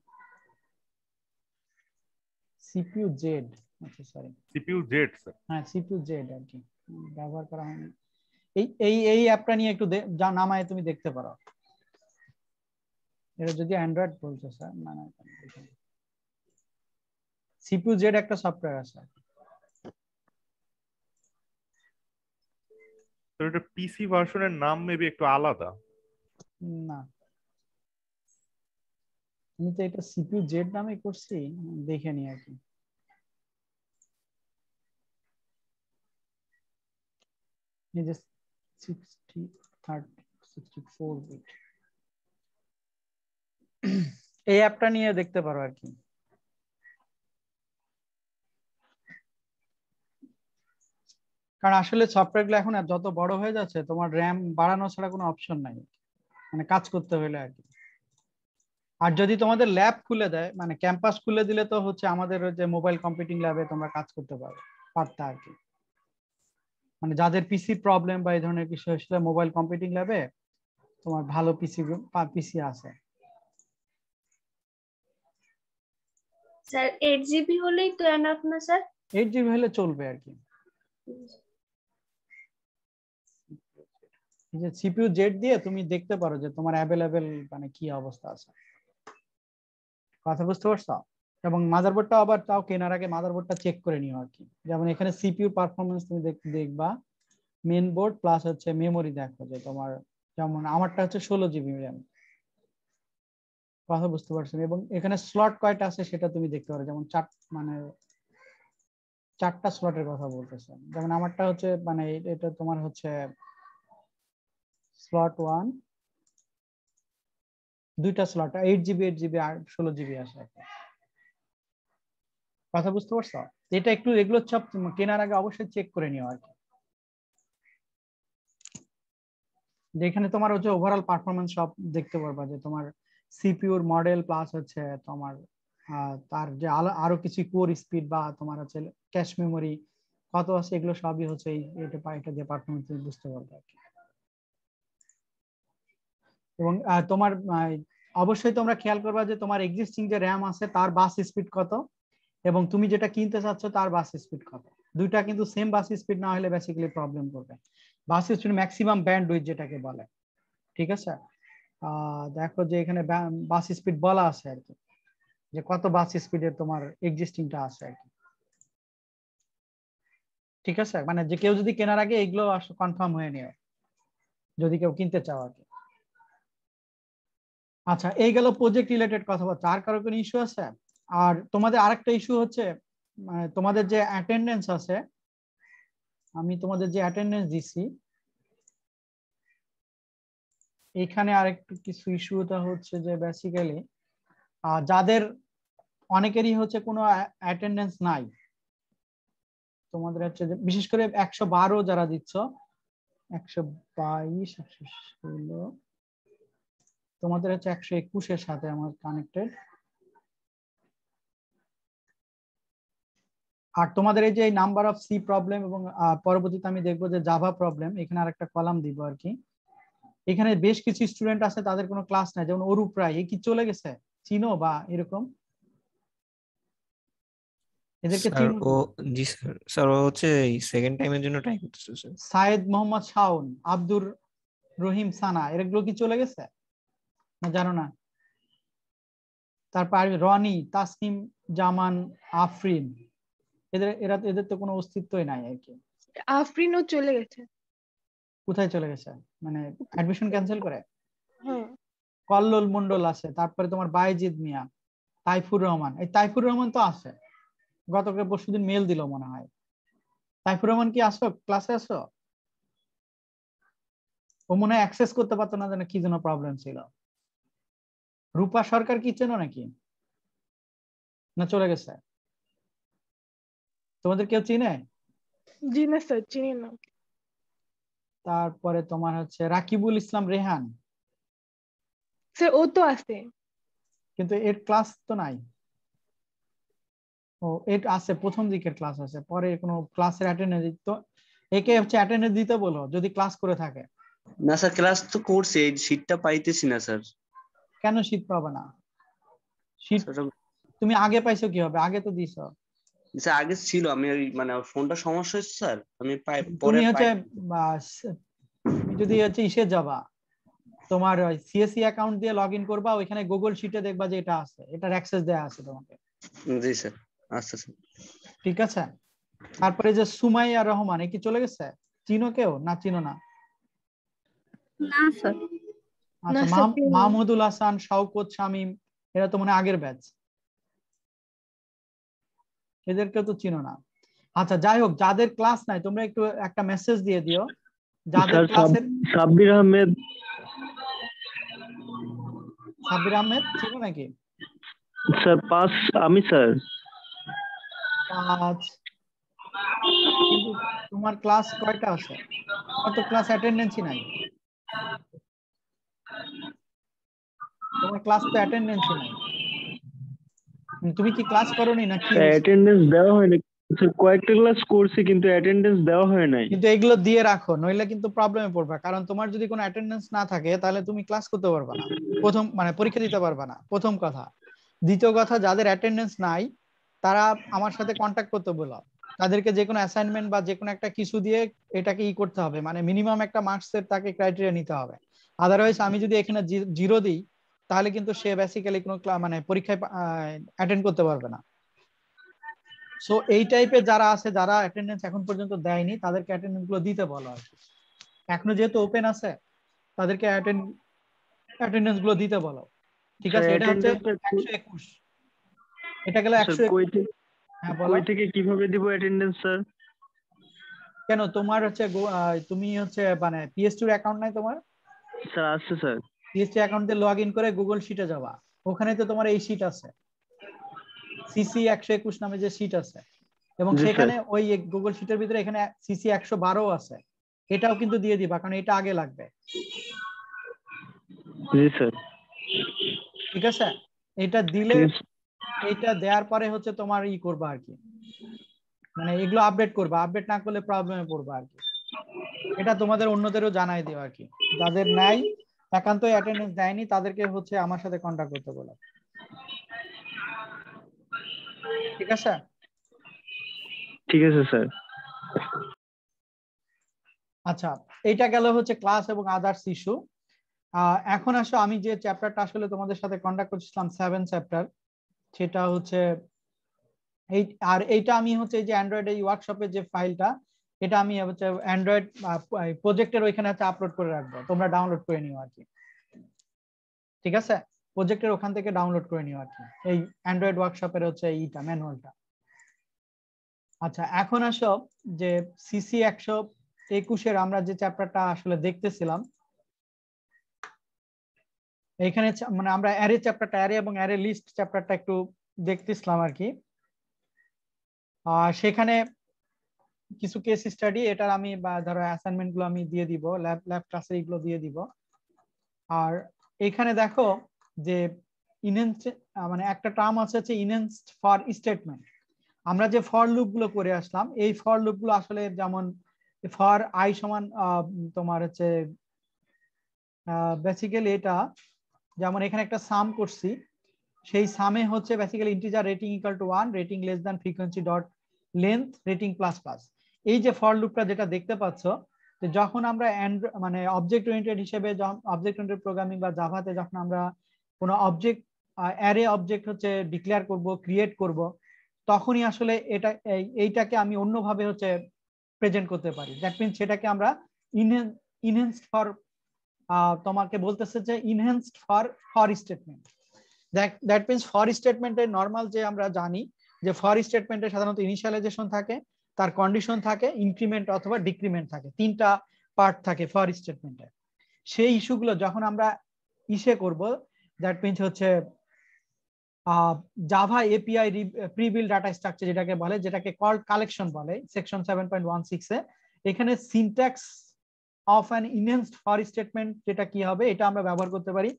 সিপিইউ জেড আচ্ছা সরি
সিপিইউ জেড স্যার
হ্যাঁ সিপিইউ জেড আর কি। ব্যবহার করা হয়নি। এই এই এই অ্যাপটা নিয়ে একটু যা নামায় তুমি দেখতে পারো। এটা যদি অ্যান্ড্রয়েড বলছো স্যার মানে সিপিইউ জেড একটা সফটওয়্যার আছে।
তো এটা পিসি ভার্সনের নাম মেবি একটু আলাদা।
না। আমি তো এটা সিপিইউ জেড নামে করছি দেখে নি আর কি। এই যে sixty thirty sixty four bit এই অ্যাপটা নিয়ে দেখতে পারো আর কি। কারণ আসলে সফটওয়্যারগুলো এখন যত বড় হয়ে যাচ্ছে, তোমার র্যাম বাড়ানো ছাড়া কোনো অপশন নাই। মানে কাজ করতে হলে আর কি। আর যদি তোমাদের ল্যাব খুলে দেয় মানে ক্যাম্পাস খুলে দিলে তো হচ্ছে আমাদের যে মোবাইল কম্পিউটিং ল্যাবে তোমরা কাজ করতে পারো, পারতা আর কি। মানে যাদের পিসি প্রবলেম বা এই ধরনের কিছু হয়েছিল মোবাইল কম্পিউটিং ল্যাবে তোমার ভালো পিসি পিসি আছে।
স্যার জিবি হলেই তো এনাফ না, স্যার?
জিবি হলে চলবে আর কি। যে সিপিইউ জেড দিয়ে তুমি দেখতে পারো যে তোমার মানে কি অবস্থা আছে। কথা বুঝতে পারছ? এবং মাদারবোর্ডটা আবার তাও কেনার আগে মাদারবোর্ডটা চেক করে নিও আর কি। যেমন এখানে সিপিইউ পারফরমেন্স তুমি দেখ- দেখবা। মেন বোর্ড প্লাস হচ্ছে মেমোরি দেখো যে তোমার, যেমন আমারটা হচ্ছে ষোলো জিবি র্যাম কথা বুঝতে পারছেন। এবং এখানে স্লট কয়টা আছে সেটা তুমি দেখতে পারো। যেমন চার মানে চারটা স্লটের কথা বলতেছে। যেমন আমারটা হচ্ছে মানে এটা তোমার হচ্ছে স্লট ওয়ান দুইটা slot eight GB eight GB আর ষোলো জিবি আর কথা বুঝতে পারছ? এটা একটু এগুলো সব কেনার আগে অবশ্যই চেক করে নিও আর কি। যেখানে তোমার হচ্ছে ওভারঅল পারফরমেন্স সব দেখতে পারবা যে তোমার সিপিউর মডেল প্লাস হচ্ছে তোমার তার যে আরও কিছু কোর স্পিড বা তোমার হচ্ছে ক্যাশ মেমোরি কত আছে, এগুলো সবই হচ্ছে এই এটা পারফরমেন্স বুঝতে পারবে আর কি। এবং তোমার অবশ্যই তোমরা খেয়াল করবা যে তোমার এক্সিস্টিং যে র্যাম আছে, তার বাস স্পিড কত, এবং তুমি যেটা কিনতে চাচ্ছ, তার বাস স্পিড কত। দুইটা কিন্তু সেম বাস স্পিড না হলে বেসিক্যালি প্রবলেম করবে। Bus speed maximum bandwidth যেটাকে বলে। ঠিক আছে? দেখো যে এখানে বাস স্পিড বলা আছে আর কি। যে কত বাস স্পিডের তোমার এক্সিস্টিংটা আছে আর কি। ঠিক আছে? মানে যে কেউ যদি কেনার আগে এগুলো কনফার্ম হয়ে নিও যদি কেউ কিনতে চাও আর কি। আচ্ছা এই গেল প্রজেক্ট রিলেটেড কথাবার্তা। আর কারও কোনো ইস্যু আছে? আর তোমাদের আরেকটা ইস্যু হচ্ছে মানে তোমাদের যে অ্যাটেন্ডেন্স আছে, আমি তোমাদের যে অ্যাটেন্ডেন্স দিছি এখানে আরেকটু কিছু ইস্যুটা হচ্ছে যে বেসিক্যালি যাদের অনেকেরই হচ্ছে কোনো অ্যাটেন্ডেন্স নাই, তোমাদের হচ্ছে বিশেষ করে একশো বারো যারা দিচ্ছ, একশো বাইশ, একশো ষোলো, তোমাদের হচ্ছে একশো একুশের সাথে আমার কানেক্টেড আর তোমাদের এই যে নাম্বার অফ সি প্রবলেম এবং পরবর্তীতে আমি দেখব যে জাভা প্রবলেম এখানে আরেকটা কলাম দিব আর কি। এখানে বেশ কিছু স্টুডেন্ট আছে তাদের কোনো ক্লাস নাই। যেমন অরূপ রায় এ কি চলে গেছে? চিনো বা এরকম? এদেরকে
ও জি স্যার স্যার ও হচ্ছে সেকেন্ড টাইমের জন্য ট্রাই করতেছে স্যার
সায়েদ মোহাম্মদ শাওন আব্দুর রহিম সানা এগুলো কি চলে গেছে? না জানো না। তারপর রনি তাসনিম জামান আফরিন। এদের এরা তো- এদের তো কোনো অস্তিত্বই নাই আর কি।
আফরিনও চলে গেছে।
কোথায় চলে গেছে? মানে অ্যাডমিশন ক্যান্সেল করে? কল্লোল মন্ডল আছে তারপরে তোমার বাইজিদ মিয়া তাইফুর রহমান। এই তাইফুর রহমান তো আছে। গতকাল পরশুদিন মেল দিল মনে হয়। তাইফুর রহমান কি আসো? ক্লাসে আসো? ও মনে হয় অ্যাক্সেস করতে পারতো না জানে কি জন্য প্রবলেম ছিল। রূপা সরকার কি চেনো নাকি? না চলে গেছে? তোমাদের কেউ চিনে?
জি না স্যার চিনি না।
তারপরে তোমার হচ্ছে রাকিবুল ইসলাম রেহান।
স্যার ও তো আছে।
কিন্তু এর ক্লাস তো নাই। ও এর আছে প্রথম দিকের ক্লাস আছে পরে কোনো ক্লাসের অ্যাটেন্ডেন্স তো একে হচ্ছে অ্যাটেন্ডেন্স দিতে বলো যদি ক্লাস করে থাকে।
না স্যার ক্লাস তো করছে এই শীটটা পাইতেছি না স্যার।
কেন শীত পাবে না? শীত তুমি আগে পাইছো কি হবে? আগে তো দিছো।
স্যার আগে ছিল আমি ওই মানে ফোনটা সমস্যা হচ্ছে স্যার আমি পাই পরে
তুমি হচ্ছে যদি হচ্ছে ইসে যাবা তোমার সিএসসি অ্যাকাউন্ট দিয়ে লগ ইন করবা ওইখানে গুগল শিটে দেখবা যে এটা আছে এটার অ্যাক্সেস দেয়া আছে তোমাকে।
জি স্যার আচ্ছা স্যার
ঠিক আছে? তারপরে যে সুমাইয়া রহমান এ কি চলে গেছে? চিনো কেউ? না চিনো না?
না স্যার
আচ্ছা। মাহমুদুল হাসান শাওকত শামীম এরা তো মানে আগের ব্যাচ এদেরকে তো চিনো না। আচ্ছা যাই হোক যাদের ক্লাস নাই তোমরা একটু একটা মেসেজ দিয়ে দিও। যাদের ক্লাসের
সাব্বির আহমেদ
সাব্বির আহমেদ চিনো নাকি?
স্যার পাস আমি স্যার।
পাঁচ তোমার ক্লাস কয়টা আছে? তোমার তো ক্লাস অ্যাটেন্ডেন্সই নাই। তোমার ক্লাস তো অ্যাটেন্ডেন্সই নাই। তুমি কি ক্লাস করোনি না কি
অ্যাটেন্ডেন্স দেওয়া হয়নি। কয়েকটা ক্লাস করছি কিন্তু অ্যাটেন্ডেন্স দেওয়া হয় নাই।
কিন্তু এগুলো দিয়ে রাখো নইলে কিন্তু প্রবলেমে পড়বে। কারণ তোমার যদি কোনো অ্যাটেন্ডেন্স না থাকে তাহলে তুমি ক্লাস করতে পারবে না। প্রথম মানে পরীক্ষা দিতে পারবে না। প্রথম কথা। দ্বিতীয় কথা যাদের অ্যাটেন্ডেন্স নাই তারা আমার সাথে কন্ট্যাক্ট করতে বলো। তাদেরকে যে কোনো অ্যাসাইনমেন্ট বা যে কোনো একটা কিছু দিয়ে এটাকে ই করতে হবে। মানে মিনিমাম একটা মার্কসের তাকে ক্রাইটেরিয়া নিতে হবে। আদারওয়াইজ আমি যদি এখানে জিরো দিই তাহলে কিন্তু সে বেসিক্যালি কোনো মানে পরীক্ষায় অ্যাটেন্ড করতে পারবে না। সো এই টাইপের যারা আছে যারা অ্যাটেন্ডেন্স এখন পর্যন্ত দেয়নি তাদেরকে অ্যাটেন্ডেন্সগুলো দিতে বলো আর কি। এখনও যেহেতু ওপেন আছে তাদেরকে অ্যাটেন্ডেন্সগুলো দিতে বলো। ঠিক আছে? এটা হচ্ছে
attendance টা
একশো একুশ। এটা গেল
স্যার
একশো
কই থেকে
হ্যাঁ বলো।
কই থেকে কীভাবে দিব অ্যাটেন্ডেন্স স্যার?
কেন? তোমার হচ্ছে তুমি হচ্ছে মানে পিএসটির অ্যাকাউন্ট নাই তোমার?
স্যার আছে স্যার।
পিএসটি অ্যাকাউন্ট দিয়ে লগ ইন করে গুগল শিটে যাবা ওখানে তো তোমার এই শিট আছে। সিসি একশো একুশ নামে যে শিট আছে। এবং সেখানে ওই গুগল শিটের ভিতরে এখানে সিসি একশো বারো আছে। এটাও কিন্তু দিয়ে দিবা কারণ এটা আগে লাগবে।
জি স্যার
ঠিক আছে? এটা দিলে এটা দেওয়ার পরে হচ্ছে তোমার ই করবা আর কি। মানে এগুলো আপডেট করবা। আপডেট না করলে প্রবলেমে পড়বা আর কি। এটা তোমাদের অন্যদেরও জানাই দিও আর কি। যাদের নাই একান্ত অ্যাটেন্ডেন্স দেয়নি তাদেরকে হচ্ছে আমার সাথে কন্ট্যাক্ট করতে বলো। ঠিক আছে?
ঠিক আছে স্যার।
আচ্ছা এইটা গেল হচ্ছে ক্লাস এবং আদার্স ইস্যু এখন আসো আমি যে চ্যাপ্টারটা আসলে তোমাদের সাথে কন্ট্যাক্ট করছিলাম সেভেন চ্যাপ্টার সেটা হচ্ছে এই আর এইটা আমি হচ্ছে এই যে অ্যান্ড্রয়েড এই ওয়ার্কশপের যে ফাইলটা এটা আমি হচ্ছে অ্যান্ড্রয়েড প্রজেক্টের ওইখানে হচ্ছে আপলোড করে রাখব। তোমরা ডাউনলোড করে নিও আর কি। ঠিক আছে? প্রজেক্টের ওখান থেকে ডাউনলোড করে নিও আর কি। এই অ্যান্ড্রয়েড ওয়ার্কশপের হচ্ছে এইটা ম্যানুয়ালটা আচ্ছা এখন আসো যে সিসি একশো একুশের আমরা যে চ্যাপ্টারটা আসলে দেখতেছিলাম, এখানে মানে আমরা অ্যারে চ্যাপ্টারটা অ্যারে এবং অ্যারে লিস্ট চ্যাপ্টারটা একটু দেখতেছিলাম আর কি। আর সেখানে কিছু কেস স্টাডি এটার আমি বা ধরো অ্যাসাইনমেন্টগুলো আমি দিয়ে দিব ল্যাব ল্যাব ক্লাসে এগুলো দিয়ে দিব। আর এখানে দেখো যে ইনহেন্স মানে একটা টার্ম আছে হচ্ছে ইনহেন্সড ফর স্টেটমেন্ট আমরা যে ফর লুপগুলো করে আসলাম, এই ফর লুপগুলো আসলে যেমন ফর আই সমান তোমার হচ্ছে বেসিক্যালি এটা যেমন এখানে একটা সাম করছি, সেই সামে হচ্ছে basically integer rating equal to one rating less than frequency dot length rating plus plus এই যে ফর লুপটা যেটা দেখতে পাচ্ছ, যে যখন আমরা মানে অবজেক্ট ওরিয়েন্টেড হিসেবে অবজেক্ট ওরিয়েন্টেড প্রোগ্রামিং বা জাভাতে যখন আমরা কোনো অবজেক্ট অ্যারে অবজেক্ট হচ্ছে ডিক্লেয়ার করব ক্রিয়েট করব, তখনই আসলে এটা, এই- এইটাকে আমি অন্যভাবে হচ্ছে প্রেজেন্ট করতে পারি। দ্যাট মিনস সেটাকে আমরা ইনহেন্সড ফর তোমাকে বলতেছে যে enhanced for for statement that means for স্টেটমেন্টের নর্মাল যে আমরা জানি, যে ফর স্টেটমেন্টে সাধারণত ইনিশিয়ালাইজেশন থাকে তার কন্ডিশন থাকে ইনক্রিমেন্ট অথবা ডিক্রিমেন্ট থাকে। তিনটা পার্ট থাকে ফর স্টেটমেন্টে সেই ইস্যুগুলো যখন আমরা ইসে করব দ্যাট মিনস হচ্ছে Java API prebuilt data structure যেটাকে বলে, যেটাকে কল কালেকশন বলে সেকশন সেভেন পয়েন্ট ওয়ান সিক্সে এখানে syntax of an enhanced for statement যেটা কি হবে, এটা আমরা ব্যবহার করতে পারি।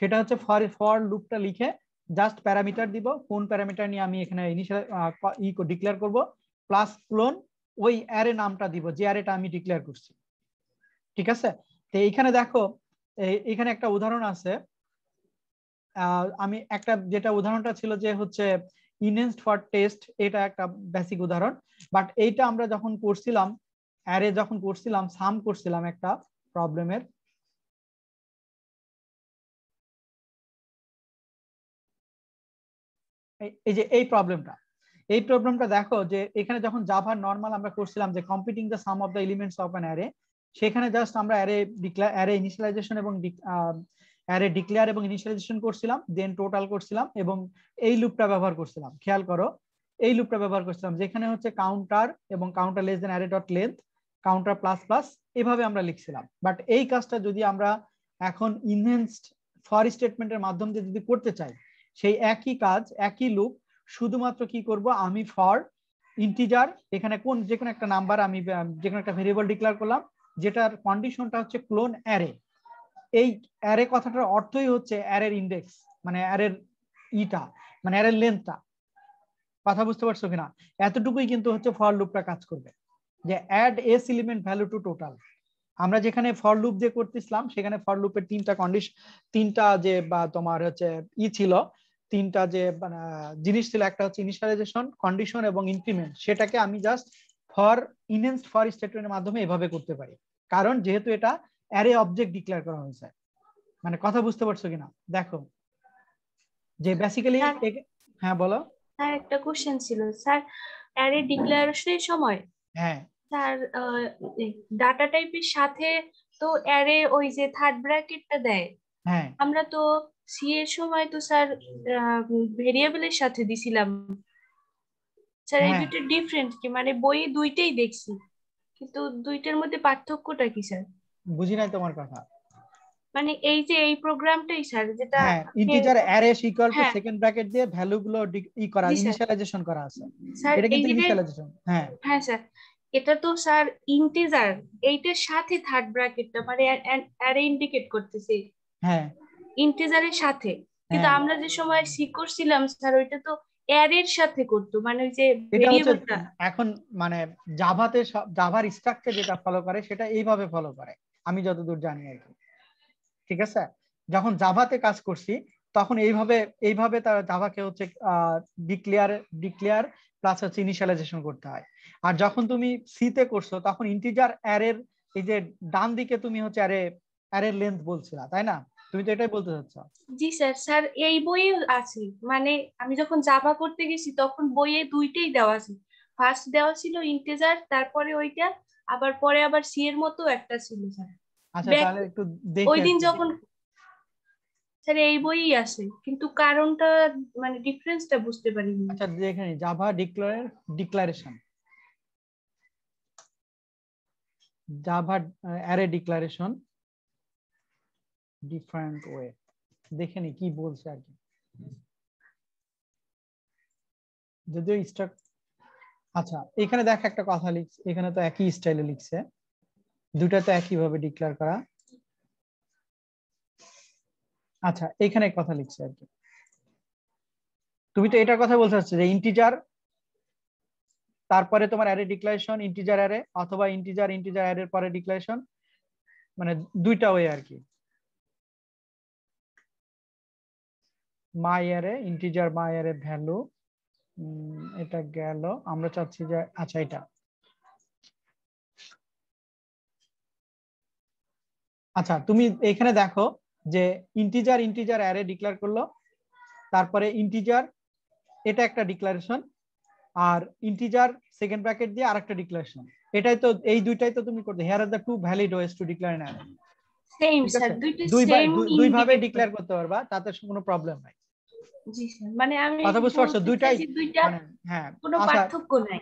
সেটা হচ্ছে ফর ফর লুপটা লিখে জাস্ট প্যারামিটার দিব। কোন প্যারামিটার নিয়ে আমি এখানে ইনিশিয়াল ই ডিক্লেয়ার করব। প্লাস ক্লোন ওই অ্যারে নামটা দিব, যে অ্যারেটা আমি ডিক্লেয়ার করছি। ঠিক আছে? তো এইখানে দেখো এখানে একটা উদাহরণ আছে। আমি একটা, যেটা উদাহরণটা ছিল যে হচ্ছে ইনহেন্সড ফর টেস্ট এটা একটা বেসিক উদাহরণ। বাট এইটা আমরা যখন করছিলাম অ্যারে যখন করছিলাম সাম করছিলাম একটা প্রবলেমের এই যে এই প্রবলেমটা এই প্রবলেমটা দেখো যে এখানে যখন জাভার নর্মাল আমরা করছিলাম যে computing the sum of the elements of an array সেখানে জাস্ট আমরা অ্যারে অ্যারে ইনিশিয়ালাইজেশন এবং অ্যারে ডিক্লেয়ার এবং ইনিশিয়ালাইজেশন করছিলাম দেন টোটাল করছিলাম এবং এই লুপটা ব্যবহার করছিলাম। খেয়াল করো, এই লুপটা ব্যবহার করছিলাম, যেখানে হচ্ছে কাউন্টার এবং counter less than array dot length counter plus plus এভাবে আমরা লিখছিলাম। বাট এই কাজটা যদি আমরা এখন ইনহেন্সড ফর স্টেটমেন্টের মাধ্যম দিয়ে যদি করতে চাই, সেই একই কাজ, একই লুপ শুধুমাত্র কি করব? আমি ফর ইন্টিজার এখানে কোন যে কোনো একটা নাম্বার আমি যে কোনো একটা ভেরিয়েবল ডিক্লেয়ার করলাম, যেটার কন্ডিশনটা হচ্ছে ক্লোন অ্যারে এই অ্যারে কথাটার অর্থই হচ্ছে অ্যারের ইন্ডেক্স মানে অ্যারের ইটা মানে অ্যারের লেন্থটা কথা বুঝতে পারছ কিনা? এতটুকুই কিন্তু হচ্ছে ফর লুপটা কাজ করবে। যে adds element value to total আমরা যেখানে ফর লুপ যে করতেছিলাম, সেখানে ফর লুপের তিনটা কন্ডিশন তিনটা যে, বা তোমার হচ্ছে ই ছিল তিনটা যে মানে জিনিস ছিল একটা হচ্ছে ইনিশিয়ালাইজেশন কন্ডিশন এবং ইনক্রিমেন্ট সেটাকে আমি জাস্ট ফর ইনহেন্সড ফর স্টেটমেন্টের মাধ্যমে এভাবে করতে পারি। কারণ যেহেতু এটা অ্যারে অবজেক্ট ডিক্লেয়ার করা হয়েছে। মানে কথা বুঝতে পারছ কিনা? দেখো। যে বেসিক্যালি হ্যাঁ। বলো।
স্যার একটা কোশ্চেন ছিল। স্যার অ্যারে ডিক্লারেশনের সময়
হ্যাঁ।
স্যার ডাটা টাইপের সাথে তো অ্যারে ওই যে থার্ড ব্র্যাকেটটা দেয়।
হ্যাঁ।
আমরা তো সি এর সময় তো স্যার ভেরিয়েবলের সাথে দিছিলাম। স্যার এই
হ্যাঁ।
দুটো ডিফারেন্ট কি? মানে বইয়ে দুইটাই দেখছি। কিন্তু দুইটার মধ্যে পার্থক্যটা কি স্যার?
বুঝি নাই তোমার কথা।
মানে এই যে এই প্রোগ্রামটাই স্যার যেটা
integer array equal to. Second bracket দিয়ে ভ্যালু গুলো ই করা ইনিশিয়ালাইজেশন করা আছে। এটা কিন্তু ইনিশিয়ালাইজেশন হ্যাঁ।
হ্যাঁ স্যার। এটা তো স্যার ইন্টিজার এইটার সাথে থার্ড ব্র্যাকেটটা মানে অ্যারে ইন্ডিকেট করতেছে।
হ্যাঁ।
ইন্টিজারের সাথে। কিন্তু
হ্যাঁ।
আমরা যে সময় সি করছিলাম স্যার ওইটা তো অ্যারের সাথে করতো। মানে ওই যে ভেরিয়েবলটা
এখন মানে জাভাতে জাভার স্ট্রাকচার যেটা ফলো করে সেটা এইভাবে ফলো করে। আমি যতদূর জানি আর কি। ঠিক আছে? যখন জাভাতে কাজ করছি তখন এইভাবে এইভাবে তার জাভাকে হচ্ছে ডিক্লেয়ার ডিক্লেয়ার প্লাস হচ্ছে ইনিশিয়ালাইজেশন করতে হয়। আর যখন তুমি সিতে করছ তখন ইন্টিজার অ্যারের এই যে ডান দিকে তুমি হচ্ছে অ্যারে অ্যারের লেন্থ বলছিলা তাই না? তুমি তো এটাই বলতে চাচ্ছ।
জি স্যার স্যার এই বইয়ে আছে। মানে আমি যখন জাভা করতে গেছি তখন বইয়ে দুইটাই দেওয়া আছে। ফার্স্ট দেওয়া ছিল ইন্টিজার তারপরে ওইটা আবার পরে আবার সি এর মতো একটা ছিল স্যার।
আচ্ছা তাহলে একটু দেখে
ওই দিন যখন স্যার এই বইই আছে। কিন্তু কারণটা মানে ডিফারেন্সটা বুঝতে পারিনি।
আচ্ছা দেখে নি। Java declare declaration Java array declaration different way দেখে নি, কি বলছে আর কি? যদিও স্ট্রাক আচ্ছা এখানে দেখ একটা কথা লিখছে, এখানে তো একই স্টাইলে লিখছে। দুটা তো একই ভাবে ডিক্লেয়ার করা। আচ্ছা এখানে কথা লিখছে আর কি। তুমি তো এটার কথা বলতে চাচ্ছ যে ইন্টিজার তারপরে তোমার অ্যারে ডিক্লারেশন ইন্টিজার অ্যারে অথবা ইন্টিজার ইন্টিজার অ্যারের পরে ডিক্লারেশন মানে দুইটা ওয়ে আর কি। My array integer my array value এটা গেল। আমরা চাচ্ছি যে আচ্ছা এটা। আচ্ছা তুমি এখানে দেখো যে ইন্টিজার ইন্টিজার অ্যারে ডিক্লেয়ার করল। তারপরে ইন্টিজার এটা একটা ডিক্লারেশন আর ইন্টিজার সেকেন্ড ব্র্যাকেট দিয়ে আরেকটা ডিক্লারেশন এটাই তো এই দুইটাই তো তুমি করতে here are the two valid ways to declare an
same
ঠিক
স্যার
আছে?
দুইটা
দুই
সেম
দুই ভাবে ডিক্লেয়ার করতে পারবা তাতে কোনো প্রবলেম নাই।
জি স্যার মানে আমি
কথা বুঝতে পারছ? দুইটাই মানে হ্যাঁ
কোনো পার্থক্য নাই।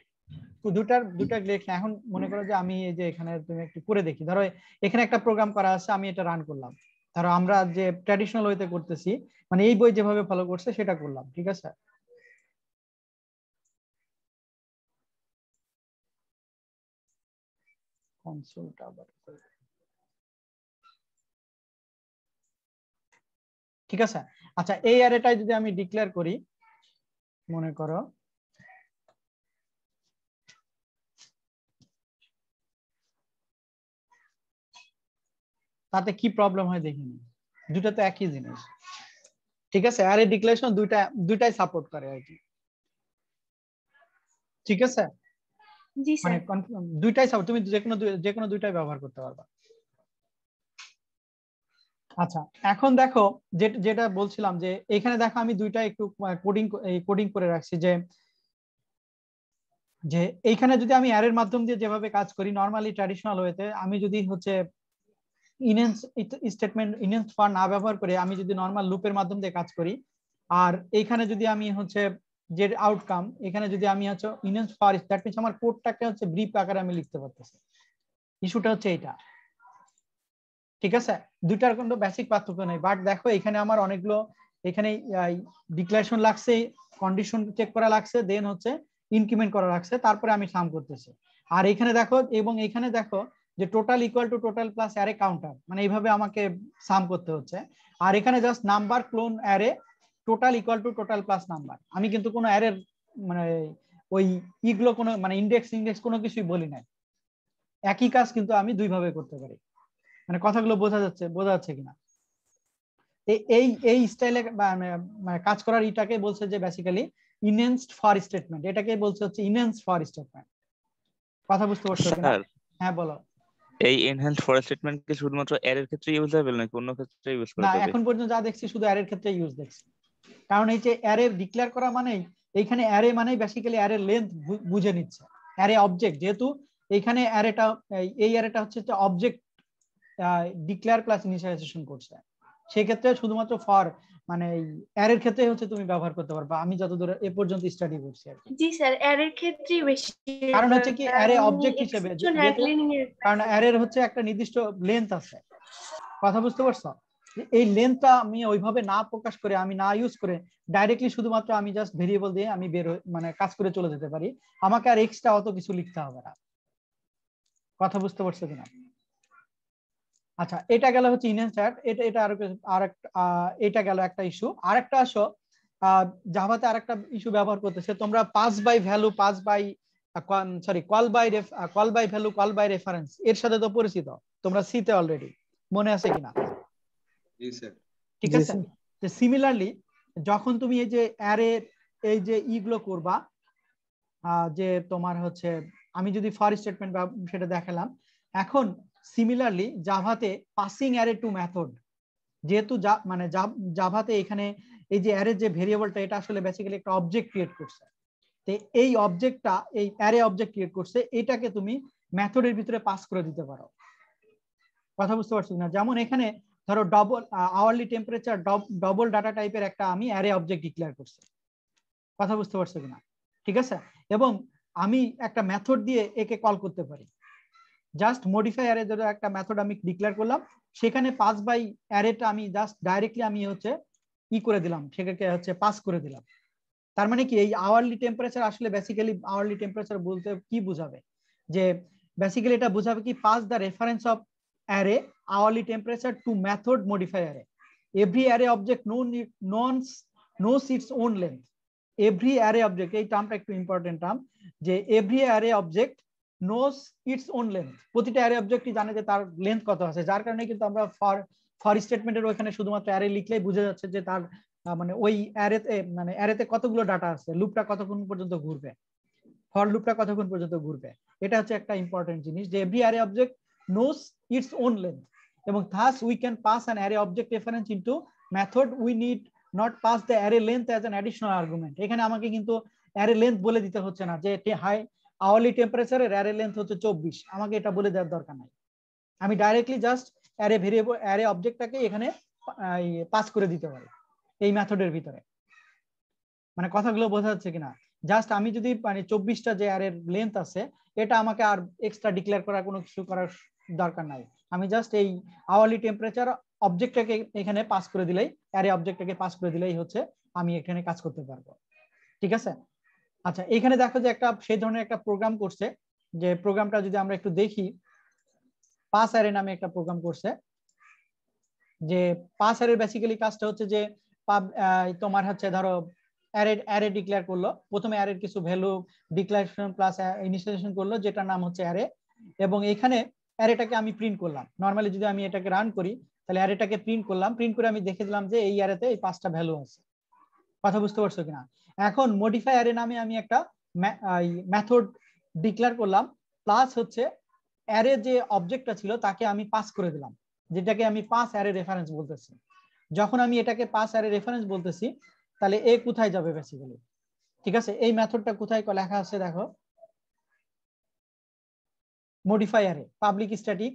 দুটার দুটা লেখা এখন মনে করো যে আমি এই যে এখানে তুমি একটু করে দেখি। ধরো এখানে একটা প্রোগ্রাম করা আছে আমি এটা রান করলাম। ধরো আমরা যে ট্র্যাডিশনাল ওয়েতে করতেছি মানে এই বই যেভাবে ফলো করছে সেটা করলাম ঠিক আছে? কনসোলটা আবার ঠিক আছে? আচ্ছা এই অ্যারেটাই যদি আমি ডিক্লেয়ার করি মনে করো তাতে কি প্রবলেম হয় দেখিনি দুটা তো একই জিনিস। ঠিক আছে? অ্যারে ডিক্লারেশন দুইটা দুইটাই সাপোর্ট করে আর কি। ঠিক আছে?
জি
মানে
স্যার
দুইটাই সাপোর্ট তুমি যে কোনো যে কোনো দুইটাই ব্যবহার করতে পারবা। আচ্ছা এখন দেখো যেটা বলছিলাম যে, এখানে দেখো আমি দুইটা একটু কোডিং কোডিং করে রাখছি যে যে এইখানে যদি আমি অ্যারের মাধ্যম দিয়ে যেভাবে কাজ করি নর্মালি ট্র্যাডিশনাল ওয়েতে আমি যদি হচ্ছে ইনহেন্স স্টেটমেন্ট ইনহেন্স ফর না ব্যবহার করে আমি যদি নর্মাল লুপের মাধ্যম দিয়ে কাজ করি, আর এইখানে যদি আমি হচ্ছে যে আউটকাম এখানে যদি আমি হচ্ছে ইনহেন্স ফর দ্যাট মিনস আমার কোডটাকে হচ্ছে ব্রিফ আকারে আমি লিখতে পারতেছি। ইস্যুটা হচ্ছে এটা ঠিক আছে? দুইটার কোনো বেসিক পার্থক্য নেই। বাট দেখো, এখানে আমার অনেকগুলো, এখানে ডিক্লারেশন লাগছে কন্ডিশন চেক করা লাগছে দেন হচ্ছে ইনক্রিমেন্ট করা লাগছে, তারপরে আমি সাম করতেছি। আর এখানে দেখো, এবং এখানে দেখো যে total equal to total plus array counter মানে এইভাবে আমাকে সাম করতে হচ্ছে। আর এখানে just number colon array total equal to total plus number আমি কিন্তু কোনো অ্যারের মানে ওই ইগুলো কোনো মানে ইন্ডেক্স ইন্ডেক্স কোনো কিছুই বলি নাই। একই কাজ কিন্তু আমি দুইভাবে করতে পারি। মানে কথাগুলো বোঝা যাচ্ছে বোঝা যাচ্ছে কিনা? এই এই স্টাইলে মানে কাজ করার ইটাকে বলছে যে বেসিক্যালি ইনহেন্সড ফর স্টেটমেন্ট এটাকে বলছে হচ্ছে ইনহেন্স ফর স্টেটমেন্ট কথা বুঝতে পারছ হ্যাঁ বলো।
এই এনহ্যান্স ফর স্টেটমেন্ট কি শুধুমাত্র এর ক্ষেত্রে ইউজেবল নাকি অন্য ক্ষেত্রে ইউজ করা
না এখন পর্যন্ত যা দেখছি শুধু অ্যারের ক্ষেত্রে ইউজ দেখছি। কারণ এই যে অ্যারে ডিক্লেয়ার করা মানেই এইখানে অ্যারে মানেই বেসিক্যালি অ্যারে লেন্থ বুঝে নিচ্ছে। অ্যারে অবজেক্ট যেহেতু এইখানে অ্যারেটা এই অ্যারেটা হচ্ছে অবজেক্ট ডিক্লেয়ার প্লাস ইনিশিয়ালাইজেশন করছে। সেই ক্ষেত্রে শুধুমাত্র ফর মানে অ্যারের ক্ষেত্রে হচ্ছে তুমি ব্যবহার করতে পারবা। আমি যতদূর এ পর্যন্ত স্টাডি করছি আর কি।
জি স্যার অ্যারের ক্ষেত্রে বেশি
কারণ হচ্ছে কি অ্যারে অবজেক্ট হিসেবে কারণ অ্যারের হচ্ছে একটা নির্দিষ্ট লেন্থ আছে। কথা বুঝতে পারছ? এই লেন্থটা আমি ওইভাবে না প্রকাশ করে আমি না ইউজ করে ডাইরেক্টলি শুধুমাত্র আমি জাস্ট ভেরিয়েবল দিয়ে আমি বের মানে কাজ করে চলে যেতে পারি। আমাকে আর এক্সট্রা অত কিছু লিখতে হবে না। কথা বুঝতে পারছ কিনা? আচ্ছা এটা গেল হচ্ছে ইনহেন্স চ্যাট এটা এটা আর আর এটা গেল একটা ইস্যু আর একটা আসো জাভাতে আরেকটা ইস্যু ব্যবহার করতেছে। তোমরা pass by value pass by sorry call by call by value call by reference এর সাথে তো পরিচিত। তোমরা সিতে অলরেডি মনে আছে কিনা?
জি স্যার।
ঠিক আছে? সিমিলারলি যখন তুমি এই যে অ্যারে এই যে ইগুলো করবা আহ, যে তোমার হচ্ছে আমি যদি ফর স্টেটমেন্ট সেটা দেখালাম। এখন সিমিলারলি জাভাতে পাসিং অ্যারে টু মেথড যেহেতু মানে জাভাতে এখানে এই যে অ্যারে যে ভেরিয়েবলটা এটা আসলে বেসিক্যালি একটা অবজেক্ট ক্রিয়েট করছে। তো এই অবজেক্টটা এই অ্যারে অবজেক্ট ক্রিয়েট করছে, এটাকে তুমি মেথডের ভিতরে পাস করে দিতে পারো। কথা বুঝতে পারছি না? যেমন এখানে ধরো double hourly temperature double data টাইপের একটা আমি অ্যারে অবজেক্ট ডিক্লেয়ার করছি। কথা বুঝতে পারছ কিনা? ঠিক আছে? এবং আমি একটা মেথড দিয়ে একে কল করতে পারি। জাস্ট মডিফাই অ্যারে ধরো একটা মেথড আমি ডিক্লেয়ার করলাম। সেখানে পাস বাই অ্যারেটা আমি জাস্ট ডাইরেক্টলি আমি হচ্ছে ই করে দিলাম। সেটাকে হচ্ছে পাস করে দিলাম। তার মানে কি? এই আওয়ারলি টেম্পারেচার আসলে বেসিক্যালি আওয়ারলি টেম্পারেচার বলতে কি বোঝাবে? যে বেসিক্যালি এটা বোঝাবে কি? Pass the reference of array hourly temperature to method modify array every array object known knows knows its own length every array object এই টার্মটা একটু ইম্পর্টেন্ট টার্ম যে every array object knows its own length প্রতিটা array অবজেক্টই জানে যে তার length কত আছে। যার কারণে কিন্তু আমরা ফর ফর স্টেটমেন্টের ওখানে শুধুমাত্র অ্যারে লিখলেই বোঝা যাচ্ছে যে তার মানে ওই অ্যারেতে মানে অ্যারেতে কতগুলো ডাটা আছে। লুপটা কতক্ষণ পর্যন্ত ঘুরবে? ফর লুপটা কতক্ষণ পর্যন্ত ঘুরবে? এটা হচ্ছে একটা ইম্পর্টেন্ট জিনিস যে every array object knows its own length এবং thus we can pass an array object reference into method we need not pass the array length as an additional argument এখানে আমাকে কিন্তু array length বলে দিতে হচ্ছে না যে হাই আওয়ারলি টেম্পারেচারের array লেন্থ হচ্ছে চব্বিশ। আমাকে এটা বলে দেওয়ার দরকার নাই। আমি directly just array variable array অবজেক্টটাকে এখানে পাস করে দিতে পারি, এই মেথডের ভিতরে। মানে কথাগুলো বোঝা যাচ্ছে কিনা? জাস্ট আমি যদি মানে চব্বিশটা যে অ্যারের লেন্থ আছে, এটা আমাকে আর এক্সট্রা ডিক্লেয়ার করার কোনো কিছু করার দরকার নাই। আমি জাস্ট এই আওয়ারলি টেম্পারেচার অবজেক্টটাকে এখানে পাস করে দিলেই অ্যারে অবজেক্টটাকে পাস করে দিলেই হচ্ছে আমি এখানে কাজ করতে পারব। ঠিক আছে? আচ্ছা এখানে দেখো যে একটা, সেই ধরনের একটা প্রোগ্রাম করছে। যে প্রোগ্রামটা যদি আমরা একটু দেখি পাস অ্যারে নামে একটা প্রোগ্রাম করছে। যে পাস অ্যারের বেসিক্যালি কাজটা হচ্ছে যে তোমার হচ্ছে ধরো অ্যারে অ্যারে ডিক্লেয়ার করল। প্রথমে অ্যারের কিছু ভ্যালু ডিক্লারেশন প্লাস ইনিশিয়ালাইজেশন করল, যেটার নাম হচ্ছে অ্যারে এবং এখানে অ্যারেটাকে আমি প্রিন্ট করলাম। নর্মালি যদি আমি এটাকে রান করি, তাহলে অ্যারেটাকে প্রিন্ট করলাম। প্রিন্ট করে আমি দেখে দিলাম যে এই অ্যারেতে এই পাঁচটা ভ্যালু আছে। কথা বুঝতে পারছ কিনা? এখন মডিফাই অ্যারে নামে আমি একটা মেথড ডিক্লেয়ার করলাম প্লাস হচ্ছে অ্যারে যে অবজেক্টটা ছিল তাকে আমি পাস করে দিলাম, যেটাকে আমি পাস অ্যারে রেফারেন্স বলতেছি। যখন আমি এটাকে পাস অ্যারে রেফারেন্স বলতেছি, তাহলে এ কোথায় যাবে বেসিক্যালি ঠিক আছে? এই মেথডটা কোথায় লেখা আছে দেখো। Modify array public static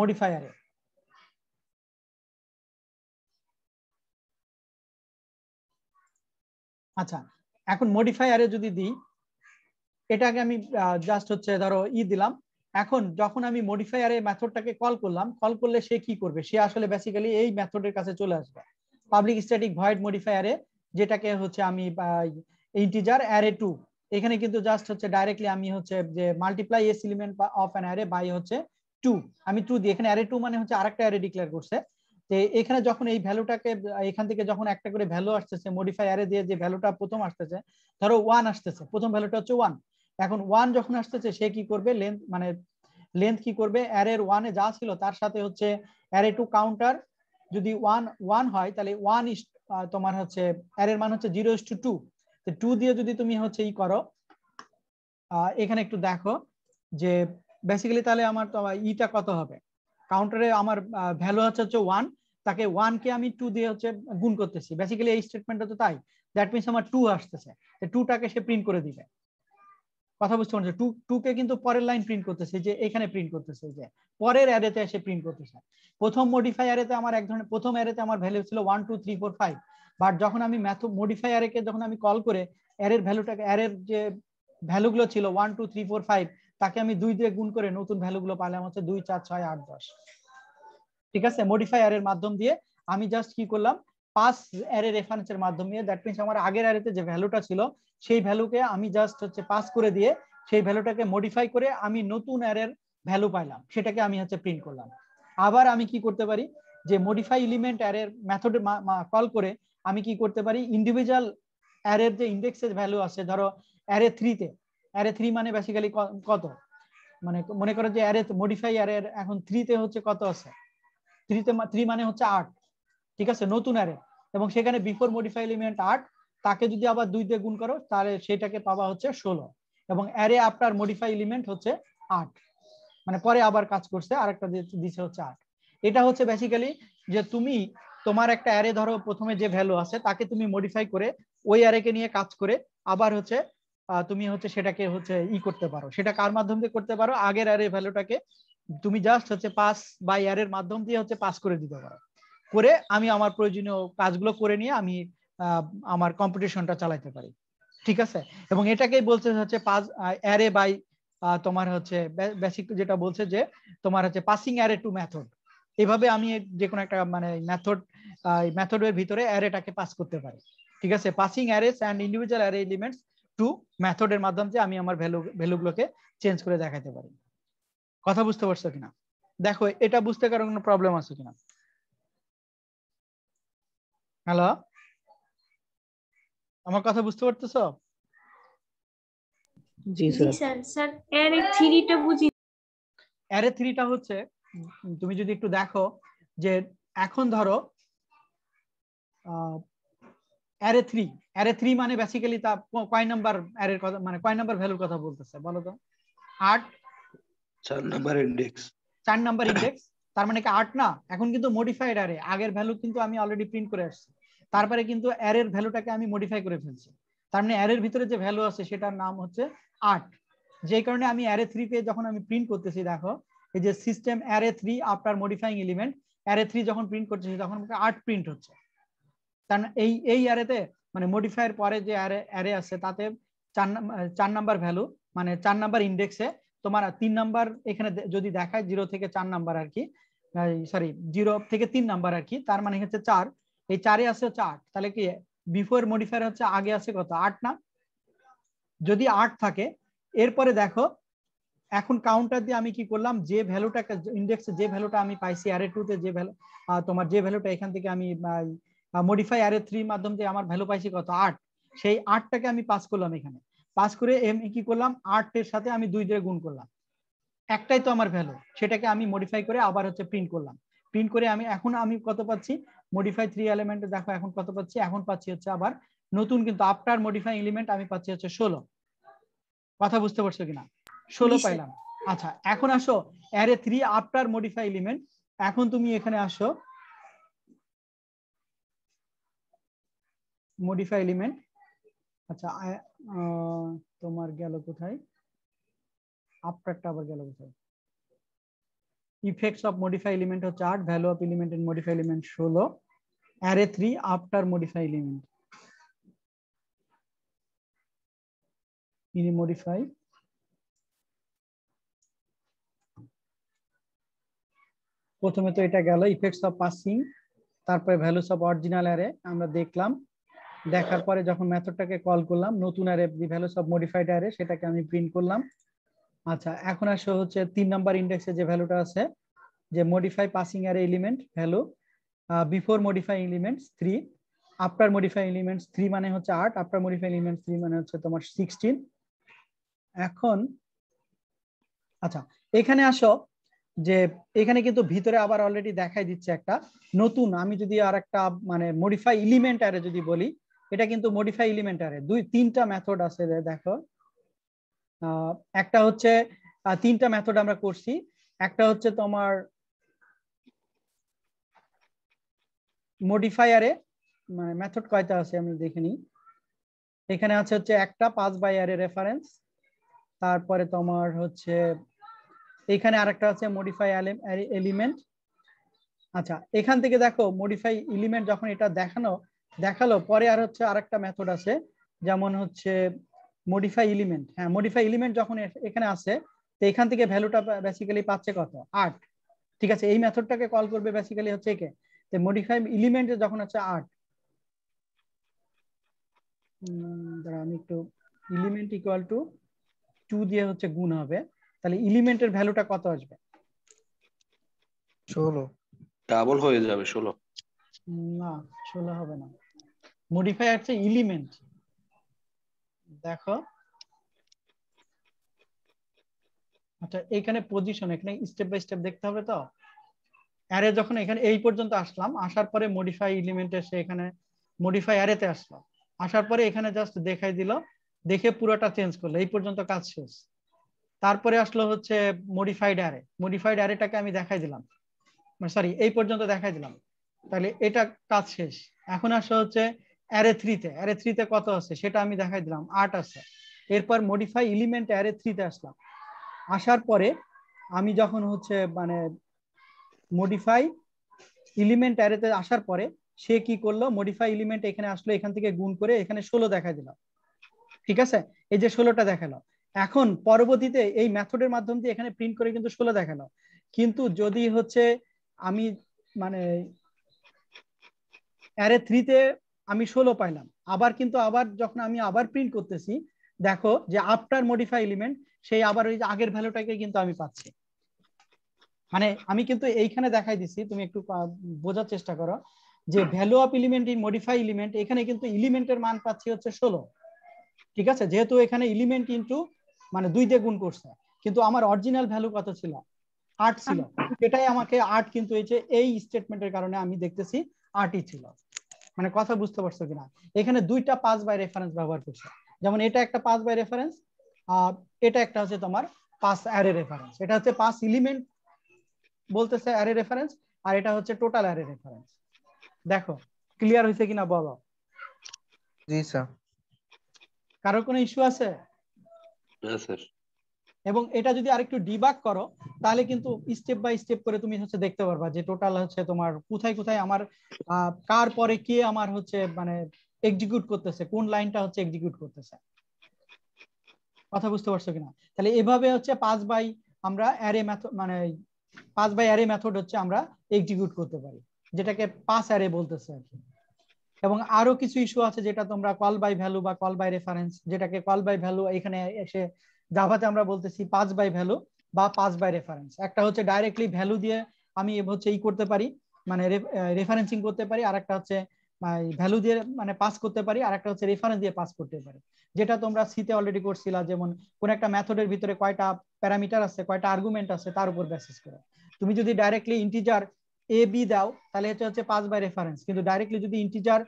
modify আচ্ছা এখন মডিফাই অ্যারে যদি দিই এটাকে আমি জাস্ট হচ্ছে ধরো ই দিলাম। এখন যখন আমি মডিফাই অ্যারে মেথডটাকে কল করলাম কল করলে সে কি করবে? সে আসলে বেসিক্যালি এই মেথডের কাছে চলে আসবে। পাবলিক স্ট্যাটিক ভয়েড মডিফায়ারে যেটাকে হচ্ছে আমি ইন্টিজার অ্যারে টু এখানে কিন্তু জাস্ট হচ্ছে ডাইরেক্টলি আমি হচ্ছে যে multiplies element of an array by হচ্ছে টু আমি টু দিই। এখানে অ্যারে টু মানে হচ্ছে আরেকটা অ্যারে ডিক্লেয়ার করছে। যে এখানে যখন এই ভ্যালুটাকে এখান থেকে যখন একটা করে ভ্যালু আসতেছে মডিফাই দিয়ে যে ভ্যালুটা প্রথম আসতেছে, ধরো ওয়ান আসতেছে, প্রথম ভ্যালুটা হচ্ছে ওয়ান এখন ওয়ান যখন আসতেছে, সে কি করবে? লেন্থ মানে লেন্থ কি করবে? অ্যারের ওয়ানে যা ছিল, তার সাথে হচ্ছে অ্যারে টু কাউন্টার যদি ওয়ান ওয়ান হয়, তাহলে ওয়ান ইস তোমার হচ্ছে অ্যারের মান হচ্ছে zero is two two two দিয়ে যদি তুমি হচ্ছে ই করো এখানে একটু দেখো যে বেসিক্যালি তাহলে আমার ইটা কত হবে? কাউন্টারে আমার ভ্যালু হচ্ছে হচ্ছে ওয়ান তাকে ওয়ান কে আমি টু দিয়ে হচ্ছে গুণ করতেছি। বেসিক্যালি এই স্টেটমেন্টটা তো তাই। দ্যাট মিনস আমার টু আসতেছে। টুটাকে সে প্রিন্ট করে দিবে। কথা বুঝতে পারছ টু টু কে কিন্তু পরের লাইন প্রিন্ট করতেছে, যে এখানে প্রিন্ট করতেছে যে। পরের অ্যারেতে এসে প্রিন্ট করতেছে। প্রথম মডিফাই অ্যারেতে আমার এক ধরনের, প্রথম অ্যারেতে আমার ভ্যালু ছিল one two three four five but যখন আমি ম্যাথ মডিফাই অ্যারেকে যখন আমি কল করে অ্যারের ভ্যালুটাকে অ্যারের যে ভ্যালুগুলো ছিল one two three four five তাকে আমি দুই দিয়ে গুণ করে নতুন ভ্যালুগুলো পাইলাম হচ্ছে দুই, চার, ছয়, আট, দশ। ঠিক আছে? মডিফাই অ্যারের মাধ্যম দিয়ে আমি জাস্ট কি করলাম? পাস অ্যারে রেফারেন্সের মাধ্যমে দ্যাট মিনস আমার আগের অ্যারেতে যে ভ্যালুটা ছিল, সেই ভ্যালুকে আমি জাস্ট হচ্ছে পাস করে দিয়ে, সেই ভ্যালুটাকে মডিফাই করে আমি নতুন অ্যারের ভ্যালু পাইলাম। সেটাকে আমি হচ্ছে প্রিন্ট করলাম। আবার আমি কি করতে পারি? যে মডিফাই এলিমেন্ট অ্যারের মেথডে কল করে আমি কি করতে পারি? ইন্ডিভিজুয়াল অ্যারের যে ইন্ডেক্সের ভ্যালু আছে, ধরো অ্যারে থ্রিতে অ্যারে থ্রি মানে বেসিক্যালি কত? মানে মনে করো যে অ্যারে মডিফাই অ্যারের এখন থ্রিতে হচ্ছে কত আছে? থ্রিতে থ্রি মানে হচ্ছে আট, ঠিক আছে? নতুন অ্যারে এবং সেখানে বিফোর মডিফাই এলিমেন্ট আট, তাকে যদি আবার দুই দিয়ে গুণ করো, তাহলে সেটাকে পাওয়া হচ্ছে ষোলো। এবং অ্যারে আপনার মডিফাই এলিমেন্ট হচ্ছে আট। মানে পরে আবার কাজ করছে, আরেকটা দিচ্ছে হচ্ছে আট। এটা হচ্ছে বেসিক্যালি যে তুমি তোমার একটা অ্যারে ধরো, প্রথমে যে ভ্যালু আছে, তাকে তুমি মডিফাই করে ওই অ্যারেকে নিয়ে কাজ করে আবার হচ্ছে তুমি হচ্ছে সেটাকে হচ্ছে ই করতে পারো। সেটা কার মাধ্যম দিয়ে করতে পারো? আগের অ্যারে ভ্যালুটাকে তুমি জাস্ট হচ্ছে পাস বা অ্যারের মাধ্যম দিয়ে হচ্ছে পাস করে দিতে পারো। করে আমি আমার প্রয়োজনীয় কাজগুলো করে নিয়ে আমি আমার কম্পিটিশনটা চালাইতে পারি। ঠিক আছে? এবং এটাকেই বলছে হচ্ছে পাস অ্যারে বাই তোমার হচ্ছে বেসিক যেটা বলছে যে তোমার হচ্ছে পাসিং অ্যারে টু মেথড এভাবে আমি যে কোনো একটা মানে মেথড মেথডের ভিতরে অ্যারেটাকে পাস করতে পারি। ঠিক আছে? Passing arrays and individual array elements to মেথডের মাধ্যমে যে আমি আমার ভ্যালু ভ্যালুগুলোকে চেঞ্জ করে দেখাতে পারি। কথা বুঝতে পারছ কিনা? দেখো এটা বুঝতে কারও কোনো প্রবলেম আছে কিনা? হ্যালো আমার কথা বুঝতে পারতেছো?
জি স্যার স্যার অ্যারে থ্রিটা বুঝি
অ্যারে থ্রিটা হচ্ছে তুমি যদি একটু দেখো যে এখন ধরো অ্যারে থ্রি অ্যারে থ্রি মানে বেসিক্যালি তা কয় নাম্বার অ্যারের কথা মানে কয় নাম্বার ভ্যালুর কথা বলতেছে বলো তো? আট?
চার নাম্বার ইন্ডেক্স
চার নাম্বার ইন্ডেক্স তার মানে কি আট না? এখন কিন্তু মডিফাইড অ্যারে আগের ভ্যালু কিন্তু আমি অলরেডি প্রিন্ট করে আসছি। তারপরে কিন্তু অ্যারের ভ্যালুটাকে আমি মডিফাই করে ফেলছি। তার মানে অ্যারের ভিতরে যে ভ্যালু আছে সেটার নাম হচ্ছে আট। যে কারণে আমি অ্যারে থ্রি তে যখন আমি প্রিন্ট করতেছি দেখো এই যে system array three after modifying element array three যখন প্রিন্ট করতেছি তখন আট প্রিন্ট হচ্ছে। তার এই এই অ্যারেতে মানে মডিফায়ার পরে যে অ্যারে অ্যারে আছে, তাতে চার চার নাম্বার ভ্যালু মানে চার নাম্বার ইন্ডেক্সে তোমার তিন নাম্বার এখানে যদি দেখায় জিরো থেকে চার নাম্বার আর কি সরি জিরো থেকে তিন নাম্বার আর কি, তার মানে হচ্ছে চার। এই চারে আছে হচ্ছে আট। তাহলে কি বিফোর মডিফায়ার হচ্ছে আগে আছে কত? আট না? যদি আট থাকে, এরপরে দেখো, এখন কাউন্টার দিয়ে আমি কি করলাম, যে ভ্যালুটাকে ইন্ডেক্সে যে ভ্যালুটা আমি পাইছি অ্যারে টু তে যে ভ্যালু তোমার যে ভ্যালুটা এখান থেকে আমি মডিফাই অ্যারে থ্রি মাধ্যম দিয়ে আমার ভ্যালু পাইছি কত? আট। সেই আটটাকে আমি পাস করলাম এখানে। পাস করে এম কি করলাম? আটের সাথে আমি দুই দিয়ে গুণ করলাম। একটাই তো আমার ভ্যালু সেটাকে আমি মডিফাই করে আবার হচ্ছে প্রিন্ট করলাম। প্রিন্ট করে আমি এখন আমি কত পাচ্ছি? মডিফাই থ্রি এলিমেন্টে দেখো এখন কত পাচ্ছি? এখন পাচ্ছি হচ্ছে আবার নতুন কিন্তু আফটার মডিফাই এলিমেন্ট আমি পাচ্ছি হচ্ছে ষোলো। কথা বুঝতে পারছ কিনা? ষোলো পাইলাম। আচ্ছা এখন আসো array three after modify element এখন তুমি এখানে আসো। মডিফাই এলিমেন্ট আচ্ছা তোমার গেল কোথায়? আফটারটা আবার গেল কোথায়? ইফেক্টস অফ মডিফাই এলিমেন্ট হচ্ছে আট value of element and modify element ষোলো array three after modify element ইনি মডিফাই প্রথমে তো এটা গেল ইফেক্টস অফ পাসিং তারপরে ভ্যালুস অফ অরিজিনাল অ্যারে আমরা দেখলাম। দেখার পরে যখন মেথডটাকে কল করলাম, নতুন array the values of modified array সেটাকে আমি প্রিন্ট করলাম। আচ্ছা এখন আসো হচ্ছে তিন নাম্বার ইন্ডেক্সে যে ভ্যালুটা আছে, যে modify passing array element value before modify elements three after modify elements three মানে হচ্ছে আট আফটার মডিফাই এলিমেন্টস থ্রি মানে হচ্ছে তোমার সিক্সটিন এখন আচ্ছা এখানে আসো, যে এখানে কিন্তু ভিতরে আবার অলরেডি দেখাই দিচ্ছে একটা। নতুন, আমি যদি আর একটা মানে মডিফাই এলিমেন্ট আরে যদি বলি এটা কিন্তু মডিফাই এলিমেন্ট আরে। দুই, তিনটা মেথড আছে দেখো। একটা হচ্ছে তিনটা মেথড আমরা করছি। একটা হচ্ছে তোমার মডিফায়ারে মানে মেথড কয়টা আছে আমি দেখে নিই। এখানে আছে হচ্ছে একটা পাঁচ বাই আরে রেফারেন্স তারপরে তোমার হচ্ছে, এখানে আরেকটা আছে মডিফাই এলিমেন্ট আচ্ছা এখান থেকে দেখো মডিফাই এলিমেন্ট যখন এটা দেখানো দেখাল পরে আর হচ্ছে আরেকটা মেথড আছে যেমন হচ্ছে মডিফাই এলিমেন্ট হ্যাঁ মডিফাই এলিমেন্ট যখন এখানে আছে তো এখান থেকে ভ্যালুটা বেসিক্যালি পাচ্ছে কত? আট। ঠিক আছে এই মেথডটাকে কল করবে বেসিক্যালি হচ্ছে একে। তো মডিফাই এলিমেন্ট যখন হচ্ছে আট দাঁড়া আমি একটু এলিমেন্ট ইকুয়াল টু টু দিয়ে হচ্ছে গুণ হবে তাহলে এলিমেন্টের ভ্যালুটা কত আসবে?
ষোলো।
ডাবল হয়ে যাবে ষোলো।
না ষোলো হবে না। মডিফাই হচ্ছে এলিমেন্ট দেখো। আচ্ছা এখানে পজিশন এখানে স্টেপ বাই স্টেপ দেখতে হবে তো? অ্যারে যখন এখানে এই পর্যন্ত আসলাম, আসার পরে মডিফাই এলিমেন্ট এসে এখানে মডিফাই অ্যারেতে আসলো। আসার পরে এখানে জাস্ট দেখাই দিল, দেখে পুরোটা চেঞ্জ করল, এই পর্যন্ত কাজ শেষ। তারপরে আসলো হচ্ছে মডিফাইড অ্যারে মডিফাইড অ্যারেটাকে আমি দেখাই দিলাম। সরি এই পর্যন্ত দেখাই দিলাম। তাহলে এটা কাজ শেষ। এখন আসলো হচ্ছে অ্যারে থ্রিতে অ্যারে থ্রিতে কত আছে? সেটা আমি দেখাই দিলাম, আট আছে। এরপর মডিফাই এলিমেন্ট অ্যারে থ্রিতে আসলাম। আসার পরে আমি যখন হচ্ছে মানে মডিফাই এলিমেন্ট অ্যারেতে আসার পরে সে কি করল? মডিফাই এলিমেন্ট এখানে আসলো, এখান থেকে গুণ করে এখানে ষোলো দেখাই দিল। ঠিক আছে? এই যে ষোলোটা দেখাল। এখন পরবর্তীতে এই মেথডের মাধ্যম দিয়ে এখানে প্রিন্ট করে কিন্তু ষোলো দেখাল। কিন্তু যদি হচ্ছে আমি মানে অ্যারে থ্রিতে আমি ষোলো পাইলাম। আবার কিন্তু আবার যখন আমি আবার প্রিন্ট করতেছি দেখো যে আফটার মডিফাই এলিমেন্ট সেই আবার ওই আগের ভ্যালুটাকে কিন্তু আমি পাচ্ছি। মানে আমি কিন্তু এইখানে দেখাই দিছি তুমি একটু বোঝার চেষ্টা করো যে value of element in modify element এখানে কিন্তু এলিমেন্টের মান পাচ্ছি হচ্ছে ষোলো। ঠিক আছে? যেহেতু এখানে এলিমেন্ট ইন্টু মানে দুই দিয়ে গুণ করছে কিন্তু আমার অরিজিনাল ভ্যালু কত ছিল? আট ছিল। এটাই আমাকে আট কিন্তু এই যে এই স্টেটমেন্টের কারণে আমি দেখতেছি আটই ছিল। মানে কথা বুঝতে পারছ কিনা? এখানে দুইটা পাস বাই রেফারেন্স ব্যবহার করছে। যেমন এটা একটা পাস বাই রেফারেন্স আর এটা একটা হচ্ছে তোমার পাস অ্যারে রেফারেন্স এটা হচ্ছে পাস এলিমেন্ট বলতেছে অ্যারে রেফারেন্স আর এটা হচ্ছে টোটাল অ্যারে রেফারেন্স দেখো ক্লিয়ার হয়েছে কিনা বলো?
জি স্যার
কারও কোনো ইস্যু আছে?
না স্যার
এবং এটা যদি আরেকটু ডিবাক করো, তাহলে কিন্তু স্টেপ বাই স্টেপ করে তুমি হচ্ছে দেখতে পারবা যে টোটাল হচ্ছে তোমার কোথায় কোথায় আমার কার পরে কে আমার হচ্ছে মানে এক্সিকিউট করতেছে, কোন লাইনটা হচ্ছে এক্সিকিউট করতেছে। কথা বুঝতে পারছ কিনা? তাহলে এভাবে হচ্ছে পাঁচ বাই আমরা অ্যারে মেথড মানে পাঁচ বাই অ্যারে মেথড হচ্ছে আমরা এক্সিকিউট করতে পারি, যেটাকে পাস অ্যারে বলতেছে আর কি। এবং আরও কিছু ইস্যু আছে যেটা তোমরা কল বাই ভ্যালু বা কল বাই রেফারেন্স যেটাকে কল বাই ভ্যালু এখানে এসে জাভাতে আমরা বলতেছি পাঁচ বাই ভ্যালু বা পাঁচ বাই রেফারেন্স একটা হচ্ছে ডাইরেক্টলি ভ্যালু দিয়ে আমি হচ্ছে ই করতে পারি মানে রেফারেন্সিং করতে পারি আর একটা হচ্ছে ভ্যালু দিয়ে মানে পাস করতে পারি আর একটা হচ্ছে রেফারেন্স দিয়ে পাস করতে পারি। যেটা তোমরা সিতে অলরেডি করছিলা, যেমন কোন একটা মেথডের ভিতরে কয়টা প্যারামিটার আছে, কয়টা আর্গুমেন্ট আছে, তার উপর বেসিস করে। তুমি যদি ডাইরেক্টলি ইন্টিজার এ বি দাও, তাহলে এটা হচ্ছে পাস বাই রেফারেন্স কিন্তু ডাইরেক্টলি যদি ইন্টিজার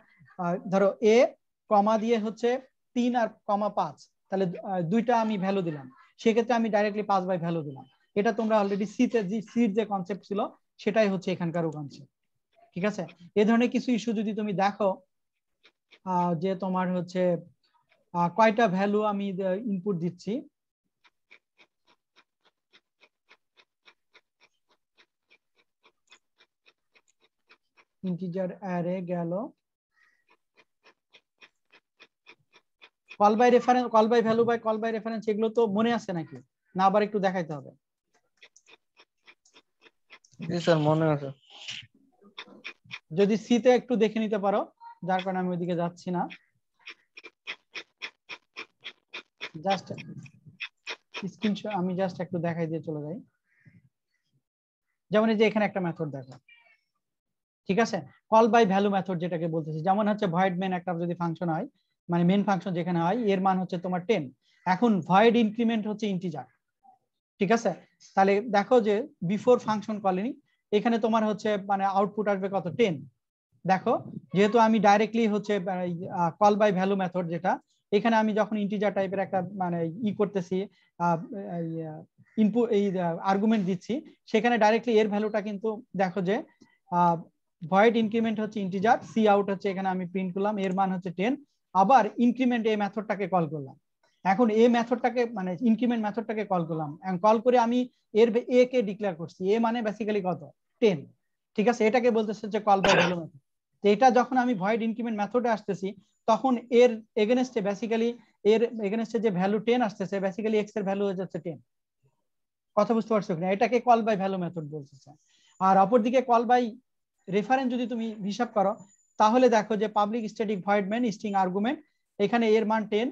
ধরো এ কমা দিয়ে হচ্ছে তিন আর কমা পাঁচ তাহলে দুইটা আমি ভ্যালু দিলাম। সেক্ষেত্রে আমি ডাইরেক্টলি পাস বাই ভ্যালু দিলাম। এটা তোমরা অলরেডি সিতে সির যে কনসেপ্ট ছিল, সেটাই হচ্ছে এখানকারও কনসেপ্ট ঠিক আছে? এ ধরনের কিছু ইস্যু যদি তুমি দেখো যে তোমার হচ্ছে কয়টা ভ্যালু আমি ইনপুট দিচ্ছি? ইন্টিজার অ্যারে গেল call by reference call by value by call by reference এগুলো তো মনে আছে নাকি? না আবার একটু দেখাইতে হবে।
জি স্যার মনে আছে।
যদি সিতে একটু দেখে নিতে পারো যার কারণে আমি ওইদিকে যাচ্ছি না। জাস্ট স্ক্রিনশট আমি জাস্ট একটু দেখাই দিয়ে চলে যাই। যেমন এই যে এখানে একটা মেথড দেখো। ঠিক আছে? কল বাই ভ্যালু মেথড যেটাকে বলতেছি। যেমন হচ্ছে ভয়েড মেন একটা যদি ফাংশন হয় মানে মেন ফাংশন যেখানে হয়, এর মান হচ্ছে তোমার টেন এখন ভয়েড ইনক্রিমেন্ট হচ্ছে ইন্টিজার ঠিক আছে? তাহলে দেখো যে বিফোর ফাংশন কলিনি এখানে তোমার হচ্ছে মানে আউটপুট আসবে কত? টেন দেখো, যেহেতু আমি ডাইরেক্টলি হচ্ছে কল বাই ভ্যালু মেথড যেটা, এখানে আমি যখন ইন্টিজার টাইপের একটা মানে ই করতেছি ইনপুট এই আর্গুমেন্ট দিচ্ছি, সেখানে ডাইরেক্টলি এর ভ্যালুটা কিন্তু দেখো যে ভয়েড ইনক্রিমেন্ট হচ্ছে ইন্টিজার সি আউট হচ্ছে এখানে আমি প্রিন্ট করলাম, এর মান হচ্ছে টেন আবার ইনক্রিমেন্ট এই মেথডটাকে কল করলাম। এখন এই মেথডটাকে মানে ইনক্রিমেন্ট মেথডটাকে কল করলাম। কল করে আমি এর এ কে ডিক্লেয়ার করছি। এ মানে বেসিক্যালি কত? টেন ঠিক আছে? এটাকে বলতেছে যে কল বাই ভ্যালু মেথড তো এটা যখন আমি ভয়েড ইনক্রিমেন্ট মেথডে আসতেছি, তখন এর এগেনস্টে বেসিক্যালি এর এগেনস্টে যে ভ্যালু টেন আসতেছে বেসিক্যালি এক্সের ভ্যালু হয়ে যাচ্ছে টেন কথা বুঝতে পারছ কিনা? এটাকে কল বাই ভ্যালু মেথড বলতেছে। আর অপরদিকে কল বাই রেফারেন্স যদি তুমি হিসাব করো তাহলে দেখো যে public static void main string argument এখানে এর মান টেন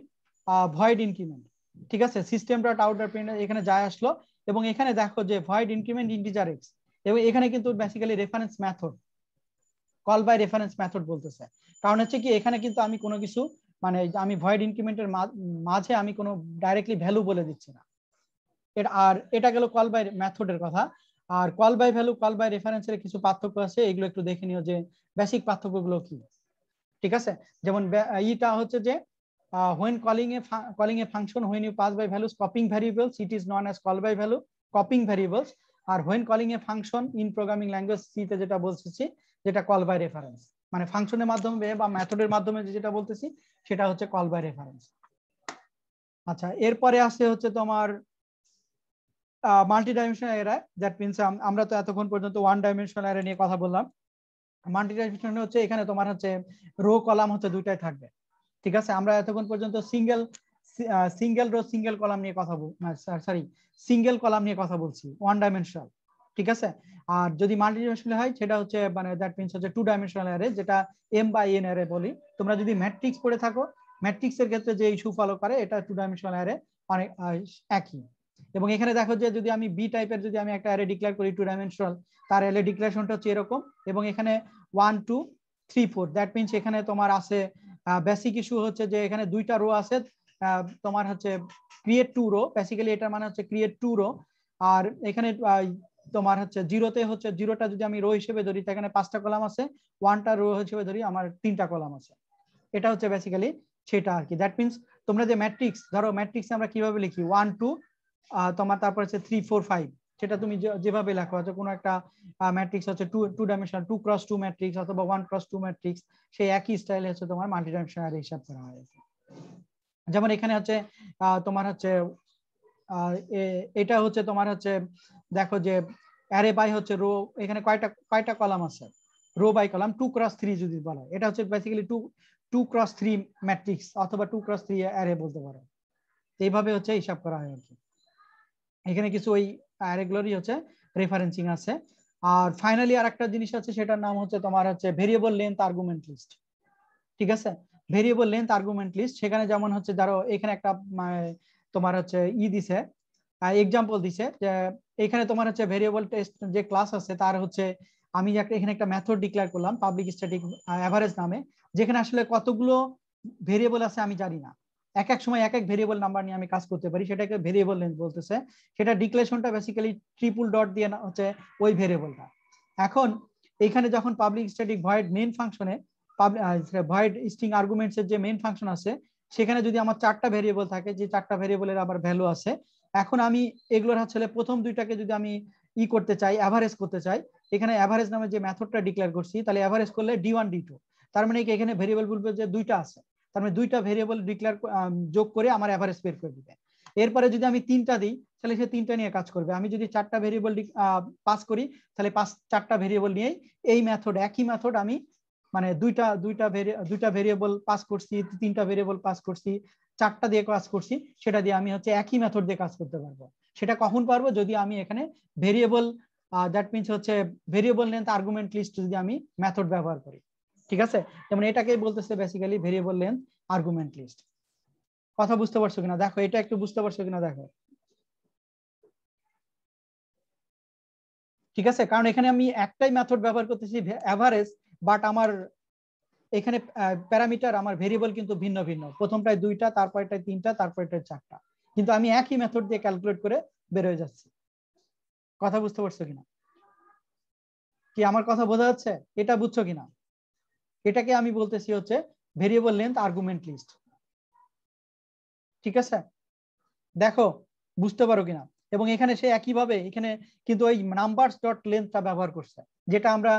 ভয়েড ইনক্রিমেন্ট ঠিক আছে? System dot out dot print এখানে যায় আসলো, এবং এখানে দেখো যে ভয়েড ইনক্রিমেন্ট ইন্টিজার এক্স এবং এখানে কিন্তু basically reference method call by reference method বলতেছে। কারণ হচ্ছে কি, এখানে কিন্তু আমি কোনো কিছু মানে আমি ভয়েড ইনক্রিমেন্টের মাঝে আমি কোনো ডাইরেক্টলি ভ্যালু বলে দিচ্ছি না। এটা আর এটা গেল কল বাই মেথডের কথা। আর call by value call by রেফারেন্সের কিছু পার্থক্য আছে? এগুলো একটু দেখে নিও যে বেসিক পার্থক্যগুলো কি। ঠিক আছে? যেমন ইটা হচ্ছে যে when calling a calling a function when you pass by value copying variables it is known as call by value copying variables R when calling a function in programming language C তে যেটা বলতেছি, যেটা call by reference মানে ফাংশনের মাধ্যমে বা মেথডের মাধ্যমে যে যেটা বলতেছি, সেটা হচ্ছে কল বাই রেফারেন্স আচ্ছা এরপরে আসে হচ্ছে তোমার multi dimensional array that means আমরা তো এতক্ষণ পর্যন্ত ওয়ান ডাইমেনশনাল অ্যারে নিয়ে কথা বললাম। মাল্টি ডাইমেনশনাল হচ্ছে এখানে তোমার হচ্ছে রো কলাম হচ্ছে দুইটাই থাকবে। ঠিক আছে? আমরা এতক্ষণ পর্যন্ত single single row single column নিয়ে কথা বল সরি সিঙ্গেল কলাম নিয়ে কথা বলছি ওয়ান ডাইমেনশনাল ঠিক আছে? আর যদি মাল্টি ডাইমেনশনাল হয়, সেটা হচ্ছে মানে দ্যাট মিনস হচ্ছে টু ডাইমেনশনাল অ্যারে যেটা এম বাই এন অ্যারে বলি। তোমরা যদি ম্যাট্রিক্স পড়ে থাকো ম্যাট্রিক্সের ক্ষেত্রে যে ইস্যু ফলো করে এটা টু ডাইমেনশনাল অ্যারে অনেক একই। এবং এখানে দেখো যে যদি আমি বি টাইপের যদি আমি একটা অ্যারে ডিক্লেয়ার করি টু ডাইমেনশনাল তার অ্যারে ডিক্লারেশনটা হচ্ছে এরকম এবং এখানে one two three four that means এখানে তোমার আছে বেসিক ইস্যু হচ্ছে যে এখানে দুইটা রো আছে তোমার হচ্ছে ক্রিয়েট টু রো বেসিক্যালি এটার মানে হচ্ছে ক্রিয়েট টু রো আর এখানে তোমার হচ্ছে জিরোতে হচ্ছে জিরোটা যদি আমি রো হিসেবে ধরি এখানে পাঁচটা কলাম আছে ওয়ানটা রো হিসেবে ধরি, আমার তিনটা কলাম আছে। এটা হচ্ছে বেসিক্যালি সেটা আর কি। দ্যাট মিনস তোমরা যে ম্যাট্রিক্স ধরো ম্যাট্রিক্স আমরা কীভাবে লিখি? ওয়ান টু তোমার তারপর হচ্ছে থ্রি ফোর ফাইভ সেটা তুমি যেভাবে লেখো হচ্ছে কোনো একটা ম্যাট্রিক্স হচ্ছে two two dimensional two cross two matrix অথবা ওয়ান ক্রস টু ম্যাট্রিক্স সেই একই স্টাইলে হচ্ছে তোমার মাল্টি ডাইমেনশনাল হিসাব করা হয় যেমন এখানে হচ্ছে তোমার হচ্ছে এটা হচ্ছে তোমার হচ্ছে, দেখো যে অ্যারে বাই হচ্ছে রো এখানে কয়টা কয়টা কলাম আছে? Row by column two cross three যদি বলা, এটা হচ্ছে basically two two cross three matrix অথবা টু ক্রস থ্রি অ্যারে বলতে পারো। এইভাবে হচ্ছে হিসাব করা হয় আর কি। এখানে কিছু ওই অ্যারেগুলোরই হচ্ছে রেফারেন্সিং আছে। আর ফাইনালি আর একটা জিনিস আছে, সেটার নাম হচ্ছে তোমার হচ্ছে ভেরিয়েবল লেন্থ আর্গুমেন্ট লিস্ট ঠিক আছে? ভেরিয়েবল লেন্থ আর্গুমেন্ট লিস্ট সেখানে যেমন হচ্ছে ধরো, এখানে একটা তোমার হচ্ছে ই দিছে এক্সাম্পল দিছে যে, এখানে তোমার হচ্ছে ভেরিয়েবল টেস্ট যে ক্লাস আছে, তার হচ্ছে, আমি এখানে একটা মেথড ডিক্লেয়ার করলাম পাবলিক স্ট্যাটিক অ্যাভারেজ নামে, যেখানে আসলে কতগুলো ভেরিয়েবল আছে আমি জানি না। এক এক সময় এক এক ভেরিয়েবল নাম্বার নিয়ে আমি কাজ করতে পারি, সেটাকে ভেরিয়েবল লেন্থ বলতেছে। সেটা ডিক্লেশনটা বেসিক্যালি ট্রিপল ডট দিয়ে হচ্ছে ওই ভেরিয়েবলটা এখন এইখানে যখন পাবলিক স্ট্যাটিক ভয়েড মেইন ফাংশনে ভয়েড স্ট্রিং আর্গুমেন্টস এর যে মেইন ফাংশন আছে, সেখানে যদি আমার চারটা ভেরিয়েবল থাকে, যে চারটা ভেরিয়েবলের আবার ভ্যালু আছে, এখন আমি এগুলোর আসলে প্রথম দুইটাকে যদি আমি ই করতে চাই অ্যাভারেজ করতে চাই, এখানে অ্যাভারেজ নামে যে মেথডটা ডিক্লেয়ার করছি, তাহলে অ্যাভারেজ করলে ডি ওয়ান ডি টু তার মানে কি, এখানে ভেরিয়েবল বলবে যে দুইটা আছে। তার মানে দুইটা ভেরিয়েবল ডিক্লেয়ার যোগ করে আমার অ্যাভারেজ বের করে দিবে। এরপরে যদি আমি তিনটা দিই, তাহলে সে তিনটা নিয়ে কাজ করবে। আমি যদি চারটা ভেরিয়েবল পাস করি, তাহলে পাঁচ, চারটা ভেরিয়েবল নিয়েই এই মেথড একই মেথড আমি মানে দুইটা দুইটা দুইটা ভেরিয়েবল পাস করছি, তিনটা ভেরিয়েবল পাস করছি, চারটা দিয়ে কাজ করছি, সেটা দিয়ে আমি হচ্ছে একই মেথড দিয়ে কাজ করতে পারব। সেটা কখন পারব? যদি আমি এখানে ভেরিয়েবল দ্যাট মিনস হচ্ছে ভেরিয়েবল লেন্থ আর্গুমেন্ট লিস্ট যদি আমি মেথড ব্যবহার করি। ঠিক আছে? যেমন এটাকেই বলতেছে basically variable length argument list কথা বুঝতে পারছ কিনা? দেখো, এটা একটু বুঝতে পারছ কিনা দেখো? ঠিক আছে? কারণ এখানে আমি একটাই মেথড ব্যবহার করতেছি অ্যাভারেজ বাট আমার এখানে প্যারামিটার আমার ভেরিয়েবল কিন্তু ভিন্ন ভিন্ন। প্রথমটায় দুইটা, তারপরটায় তিনটা, তারপরটায় চারটা। কিন্তু আমি একই মেথড দিয়ে ক্যালকুলেট করে বের হয়ে যাচ্ছি। কথা বুঝতে পারছ কিনা? কি আমার কথা বোঝা যাচ্ছে? এটা বুঝছ কিনা? এটাকে আমি বলতেছি হচ্ছে ভেরিয়েবল লেন্থ আর্গুমেন্ট লিস্ট ঠিক আছে? দেখো, বুঝতে পারো কিনা? এবং এখানে সে একইভাবে, এখানে কিন্তু ওই নাম্বারস ডট লেন্থটা ব্যবহার করছে। যেটা আমরা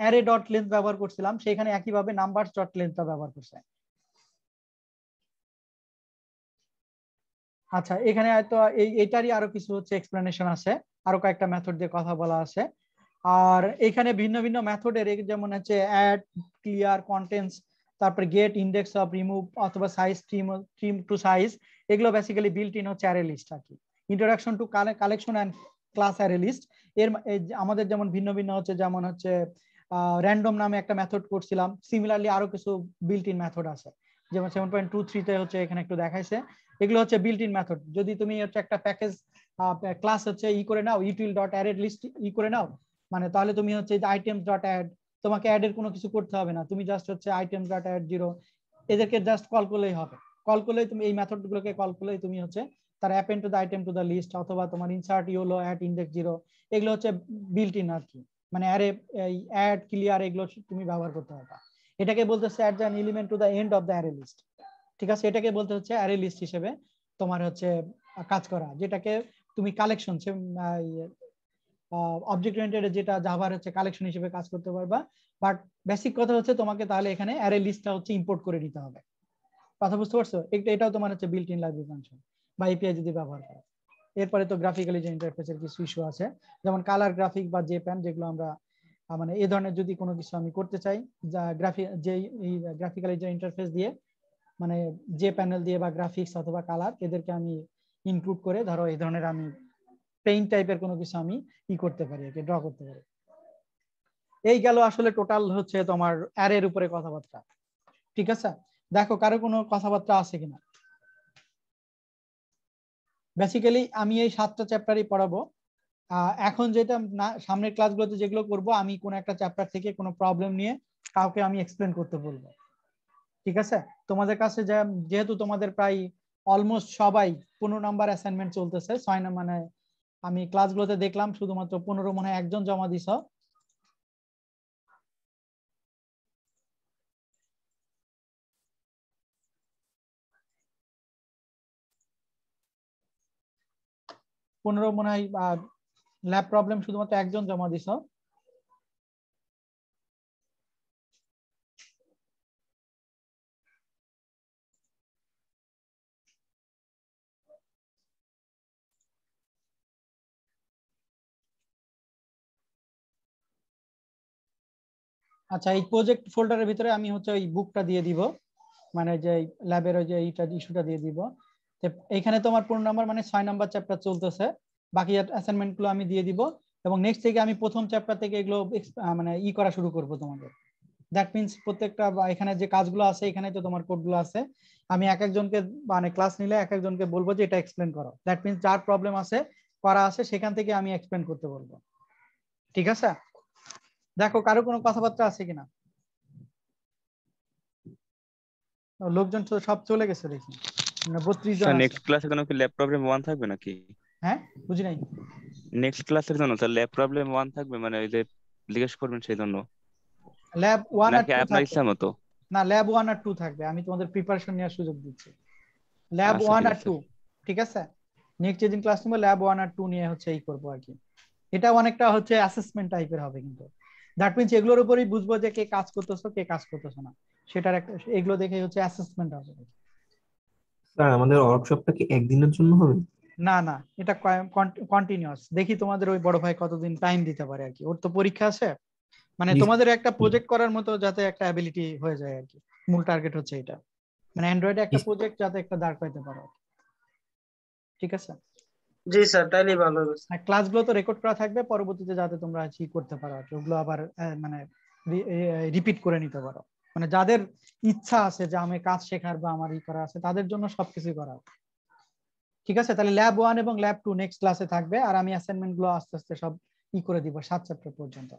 অ্যারে ডট লেন্থ ব্যবহার করছিলাম, সেখানে একইভাবে নাম্বারস ডট লেন্থটা ব্যবহার করছে। আচ্ছা এখানে হয়তো এই, এটারই আরও কিছু হচ্ছে এক্সপ্লেনেশন আছে। আরও কয়েকটা মেথড দিয়ে কথা বলা আছে। আর এখানে ভিন্ন ভিন্ন মেথডের যেমন হচ্ছে অ্যাড ক্লিয়ার কন্টেন্টস তারপরে গেট ইন্ডেক্স অফ রিমুভ অথবা size trim trim to size এগুলো বেসিক্যালি বিল্ট ইন হচ্ছে অ্যারে লিস্ট আর কি। Introduction to collection and class array list এর আমাদের যেমন ভিন্ন ভিন্ন হচ্ছে, যেমন হচ্ছে র্যান্ডম নামে একটা মেথড করছিলাম সিমিলারলি আরও কিছু বিল্ট ইন মেথড আছে। যেমন সেভেন পয়েন্ট টু থ্রিতে হচ্ছে এখানে একটু দেখাইছে, এগুলো হচ্ছে বিল্ট ইন মেথড যদি তুমি হচ্ছে একটা প্যাকেজ ক্লাস হচ্ছে ই করে নাও ইউটিল ডট অ্যাড লিস্ট ই করে নাও মানে তাহলে তুমি হচ্ছে আইটেমস ডট অ্যাড তোমাকে অ্যাড এর কোনো কিছু করতে হবে না। তুমি জাস্ট হচ্ছে আইটেমস ডট অ্যাড জিরো এদেরকে জাস্ট কল করলেই হবে। কল করলেই তুমি, এই মেথড গুলোকে কল করলেই তুমি হচ্ছে তার append to the item to the list অথবা তোমার ইনসার্ট ইউলো অ্যাট ইন্ডেক্স জিরো এগুলো হচ্ছে বিল্ট ইন আর কি মানে অ্যারে এই অ্যাড ক্লিয়ার এগুলো তুমি ব্যবহার করতে পারবা। এটাকে বলতেছে at the element to the end of the array list ঠিক আছে? এটাকে বলতে হচ্ছে অ্যারে লিস্ট হিসেবে তোমার হচ্ছে কাজ করা। যেটাকে তুমি কালেকশন অবজেক্ট ওরিয়েন্টেড যেটা জাভার হচ্ছে কালেকশন হিসেবে কাজ করতে পারবা। বাট বেসিক কথা হচ্ছে তোমাকে তাহলে এখানে অ্যারে লিস্টটা হচ্ছে ইম্পোর্ট করে নিতে হবে। কথা বুঝতে পারছ? এটাও তোমার হচ্ছে বিল্ট ইন লাইব্রেরি ফাংশন বা এপিআই যদি ব্যবহার করো। এরপরে তো গ্রাফিক্যালি যে ইন্টারফেসের কিছু ইস্যু আছে, যেমন কালার গ্রাফিক বা জে প্যান যেগুলো আমরা মানে এ ধরনের যদি কোনো কিছু আমি করতে চাই, যা গ্রাফিক যে গ্রাফিক্যালি যে ইন্টারফেস দিয়ে মানে যে প্যানেল দিয়ে বা গ্রাফিক্স অথবা কালার এদেরকে আমি ইনক্লুড করে ধরো এই ধরনের আমি পেইন্ট টাইপের কোনো কিছু আমি ই করতে পারি আর ড্র করতে পারি। এই গেল আসলে টোটাল হচ্ছে তোমার অ্যারের উপরে কথাবার্তা। ঠিক আছে? দেখো, কারও কোনো কথাবার্তা আছে কিনা? বেসিক্যালি আমি এই সাতটা চ্যাপ্টারই পড়াবো। এখন যেটা না, সামনের ক্লাসগুলোতে যেগুলো করব, আমি কোন একটা চ্যাপ্টার থেকে কোনো প্রবলেম নিয়ে কাউকে আমি এক্সপ্লেন করতে বলব। ঠিক আছে? তোমাদের কাছে যেহেতু তোমাদের প্রায় অলমোস্ট সবাই পনেরো নাম্বার অ্যাসাইনমেন্ট চলতেছে, ছয় মানে আমি ক্লাসগুলোতে দেখলাম শুধুমাত্র পনেরো মনে হয় একজন জমা দিস পনেরো মনে হয় ল্যাব প্রবলেম শুধুমাত্র একজন জমা দিছ। আচ্ছা এই প্রজেক্ট ফোল্ডারের ভিতরে আমি হচ্ছে ওই বুকটা দিয়ে দিব। মানে যে ল্যাবের ওই যে এইটা ইস্যুটা দিয়ে দিব। এখানে তোমার পনেরো নাম্বার মানে ছয় নাম্বার চ্যাপ্টার চলতেছে। বাকি অ্যাসাইনমেন্টগুলো আমি দিয়ে দিব এবং নেক্সট থেকে আমি প্রথম চ্যাপ্টার থেকে এগুলো মানে ই করা শুরু করব তোমাদের। দ্যাট মিনস প্রত্যেকটা এখানে যে কাজগুলো আছে এখানে তো তোমার কোডগুলো আছে। আমি এক একজনকে মানে ক্লাস নিলে এক একজনকে বলব যে এটা এক্সপ্লেন করো। দ্যাট মিনস যার প্রবলেম আছে, করা আছে, সেখান থেকে আমি এক্সপ্লেন করতে বলব। ঠিক আছে? দেখো কারও কোনো কথাবার্তা আছে কিনা? লোকজন সব চলে গেছে দেখি। বত্রিশ জন
নেক্সট ক্লাসে কোনো কি ল্যাব প্রবলেম ওয়ান থাকবে নাকি?
হ্যাঁ বুঝি নাই।
নেক্সট ক্লাসের জন্য স্যার ল্যাব প্রবলেম ওয়ান থাকবে মানে ওই যে জিজ্ঞেস করবেন সেই জন্য
ল্যাব ওয়ান আর টু
আপনার ইচ্ছা মতো?
না ল্যাব ওয়ান আর টু থাকবে। আমি তোমাদের প্রিপারেশন নেওয়ার সুযোগ দিচ্ছি। ল্যাব
আচ্ছা,
ওয়ান আর টু ঠিক আছে? নেক্সট যেদিন ক্লাস নেব ল্যাব ওয়ান আর টু নিয়ে হচ্ছে এই করব আর কি। এটা অনেকটা হচ্ছে অ্যাসেসমেন্ট টাইপের হবে কিন্তু। দ্যাট মিনস এগুলোর উপরেই বুঝব যে কে কাজ করতেছো কে কাজ করতেছো না। সেটার একটা এগুলো দেখে হচ্ছে অ্যাসেসমেন্ট হবে।
স্যার আমাদের ওয়ার্কশপটা কি একদিনের জন্য হবে?
না না এটা কন্টিনিউয়াস দেখি তোমাদের ওই বড় ভাই কতদিন টাইম দিতে পারে আর কি। ওর তো পরীক্ষা আছে। মানে তোমাদের একটা প্রজেক্ট করার মতো যাতে একটা অ্যাবিলিটি হয়ে যায় আর কি। মূল টার্গেট হচ্ছে এটা। মানে অ্যান্ড্রয়েডে একটা। প্রজেক্ট যাতে একটা দাঁড় করাইতে পারো ঠিক আছে?
জি স্যার তাইলেই ভালো হবে।
ক্লাসগুলো তো রেকর্ড করা থাকবে পরবর্তীতে যাতে তোমরা কি করতে পারো ওগুলো আবার মানে রিপিট করে নিতে পারো। মানে যাদের ইচ্ছা আছে যে আমি কাজ শেখার বা আমার ই করা আছে তাদের জন্য সবকিছু করা ঠিক আছে? তাহলে ল্যাব ওয়ান এবং ল্যাব টু নেক্সট ক্লাসে থাকবে আর আমি অ্যাসাইনমেন্টগুলো আস্তে আস্তে সব ই করে দিব সাত চ্যাপ্টার পর্যন্ত।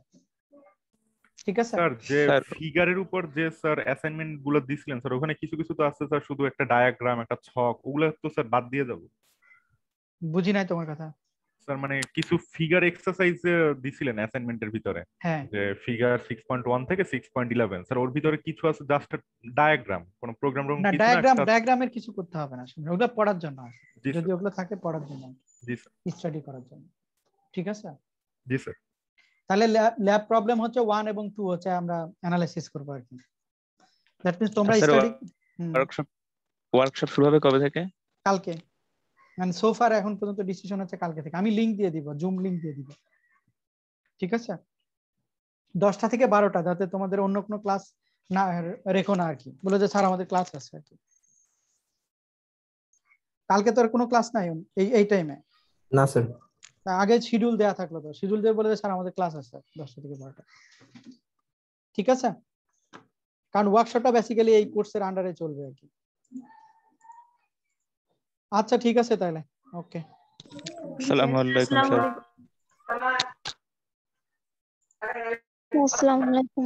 ঠিক আছে?
স্যার যে ফিগারের উপর যে স্যার অ্যাসাইনমেন্টগুলো দিছিলেন স্যার ওখানে কিছু কিছু তো আছে স্যার শুধু একটা ডায়াগ্রাম একটা ছক ওগুলো তো স্যার বাদ দিয়ে যাব।
বুঝি নাই তোমার কথা।
স্যার মানে কিছু ফিগার এক্সারসাইজ দিছিলেন অ্যাসাইনমেন্টের ভিতরে।
হ্যাঁ।
যে ফিগার সিক্স পয়েন্ট ওয়ান থেকে সিক্স পয়েন্ট ইলেভেন স্যার ওর ভিতরে কিছু আছে জাস্ট ডায়াগ্রাম কোনো প্রোগ্রাম রুম
না
কিছু না
ডায়াগ্রাম ডায়াগ্রামের কিছু করতে হবে না শুনুন, ওগুলো পড়ার জন্য আছে যদি ওগুলো থাকে পড়ার জন্য।
জি স্যার
স্টাডি করার জন্য। ঠিক আছে?
জি স্যার
তাহলে ল্যাব প্রবলেম হচ্ছে ওয়ান এবং টু হচ্ছে আমরা অ্যানালাইসিস করব আর কি। দ্যাট মিনস তোমরা স্টাডি
ওয়ার্কশপ ওয়ার্কশপ শুরু হবে কবে থেকে?
কালকে। মানে সোফার এখন পর্যন্ত ডিসিশন হচ্ছে কালকে থেকে। আমি লিংক দিয়ে দিব জুম লিংক দিয়ে দিব। ঠিক আছে? দশটা থেকে বারোটা যাতে তোমাদের অন্য কোনো ক্লাস না রেখো না আর কি। বলে যে স্যার আমাদের ক্লাস আছে আর কি। কালকে তো আর কোনো ক্লাস নাই এই এই টাইমে
না স্যার
আগে শিডিউল দেয়া থাকল তো। শিডিউল দিয়ে বলে যে স্যার আমাদের ক্লাস আছে দশটা থেকে বারোটা। ঠিক আছে? কারণ ওয়ার্কশপটা বেসিক্যালি এই কোর্সের আন্ডারে চলবে আর কি। আচ্ছা ঠিক আছে তাহলে ওকে
আসসালামু আলাইকুম স্যার
আসসালামু আলাইকুম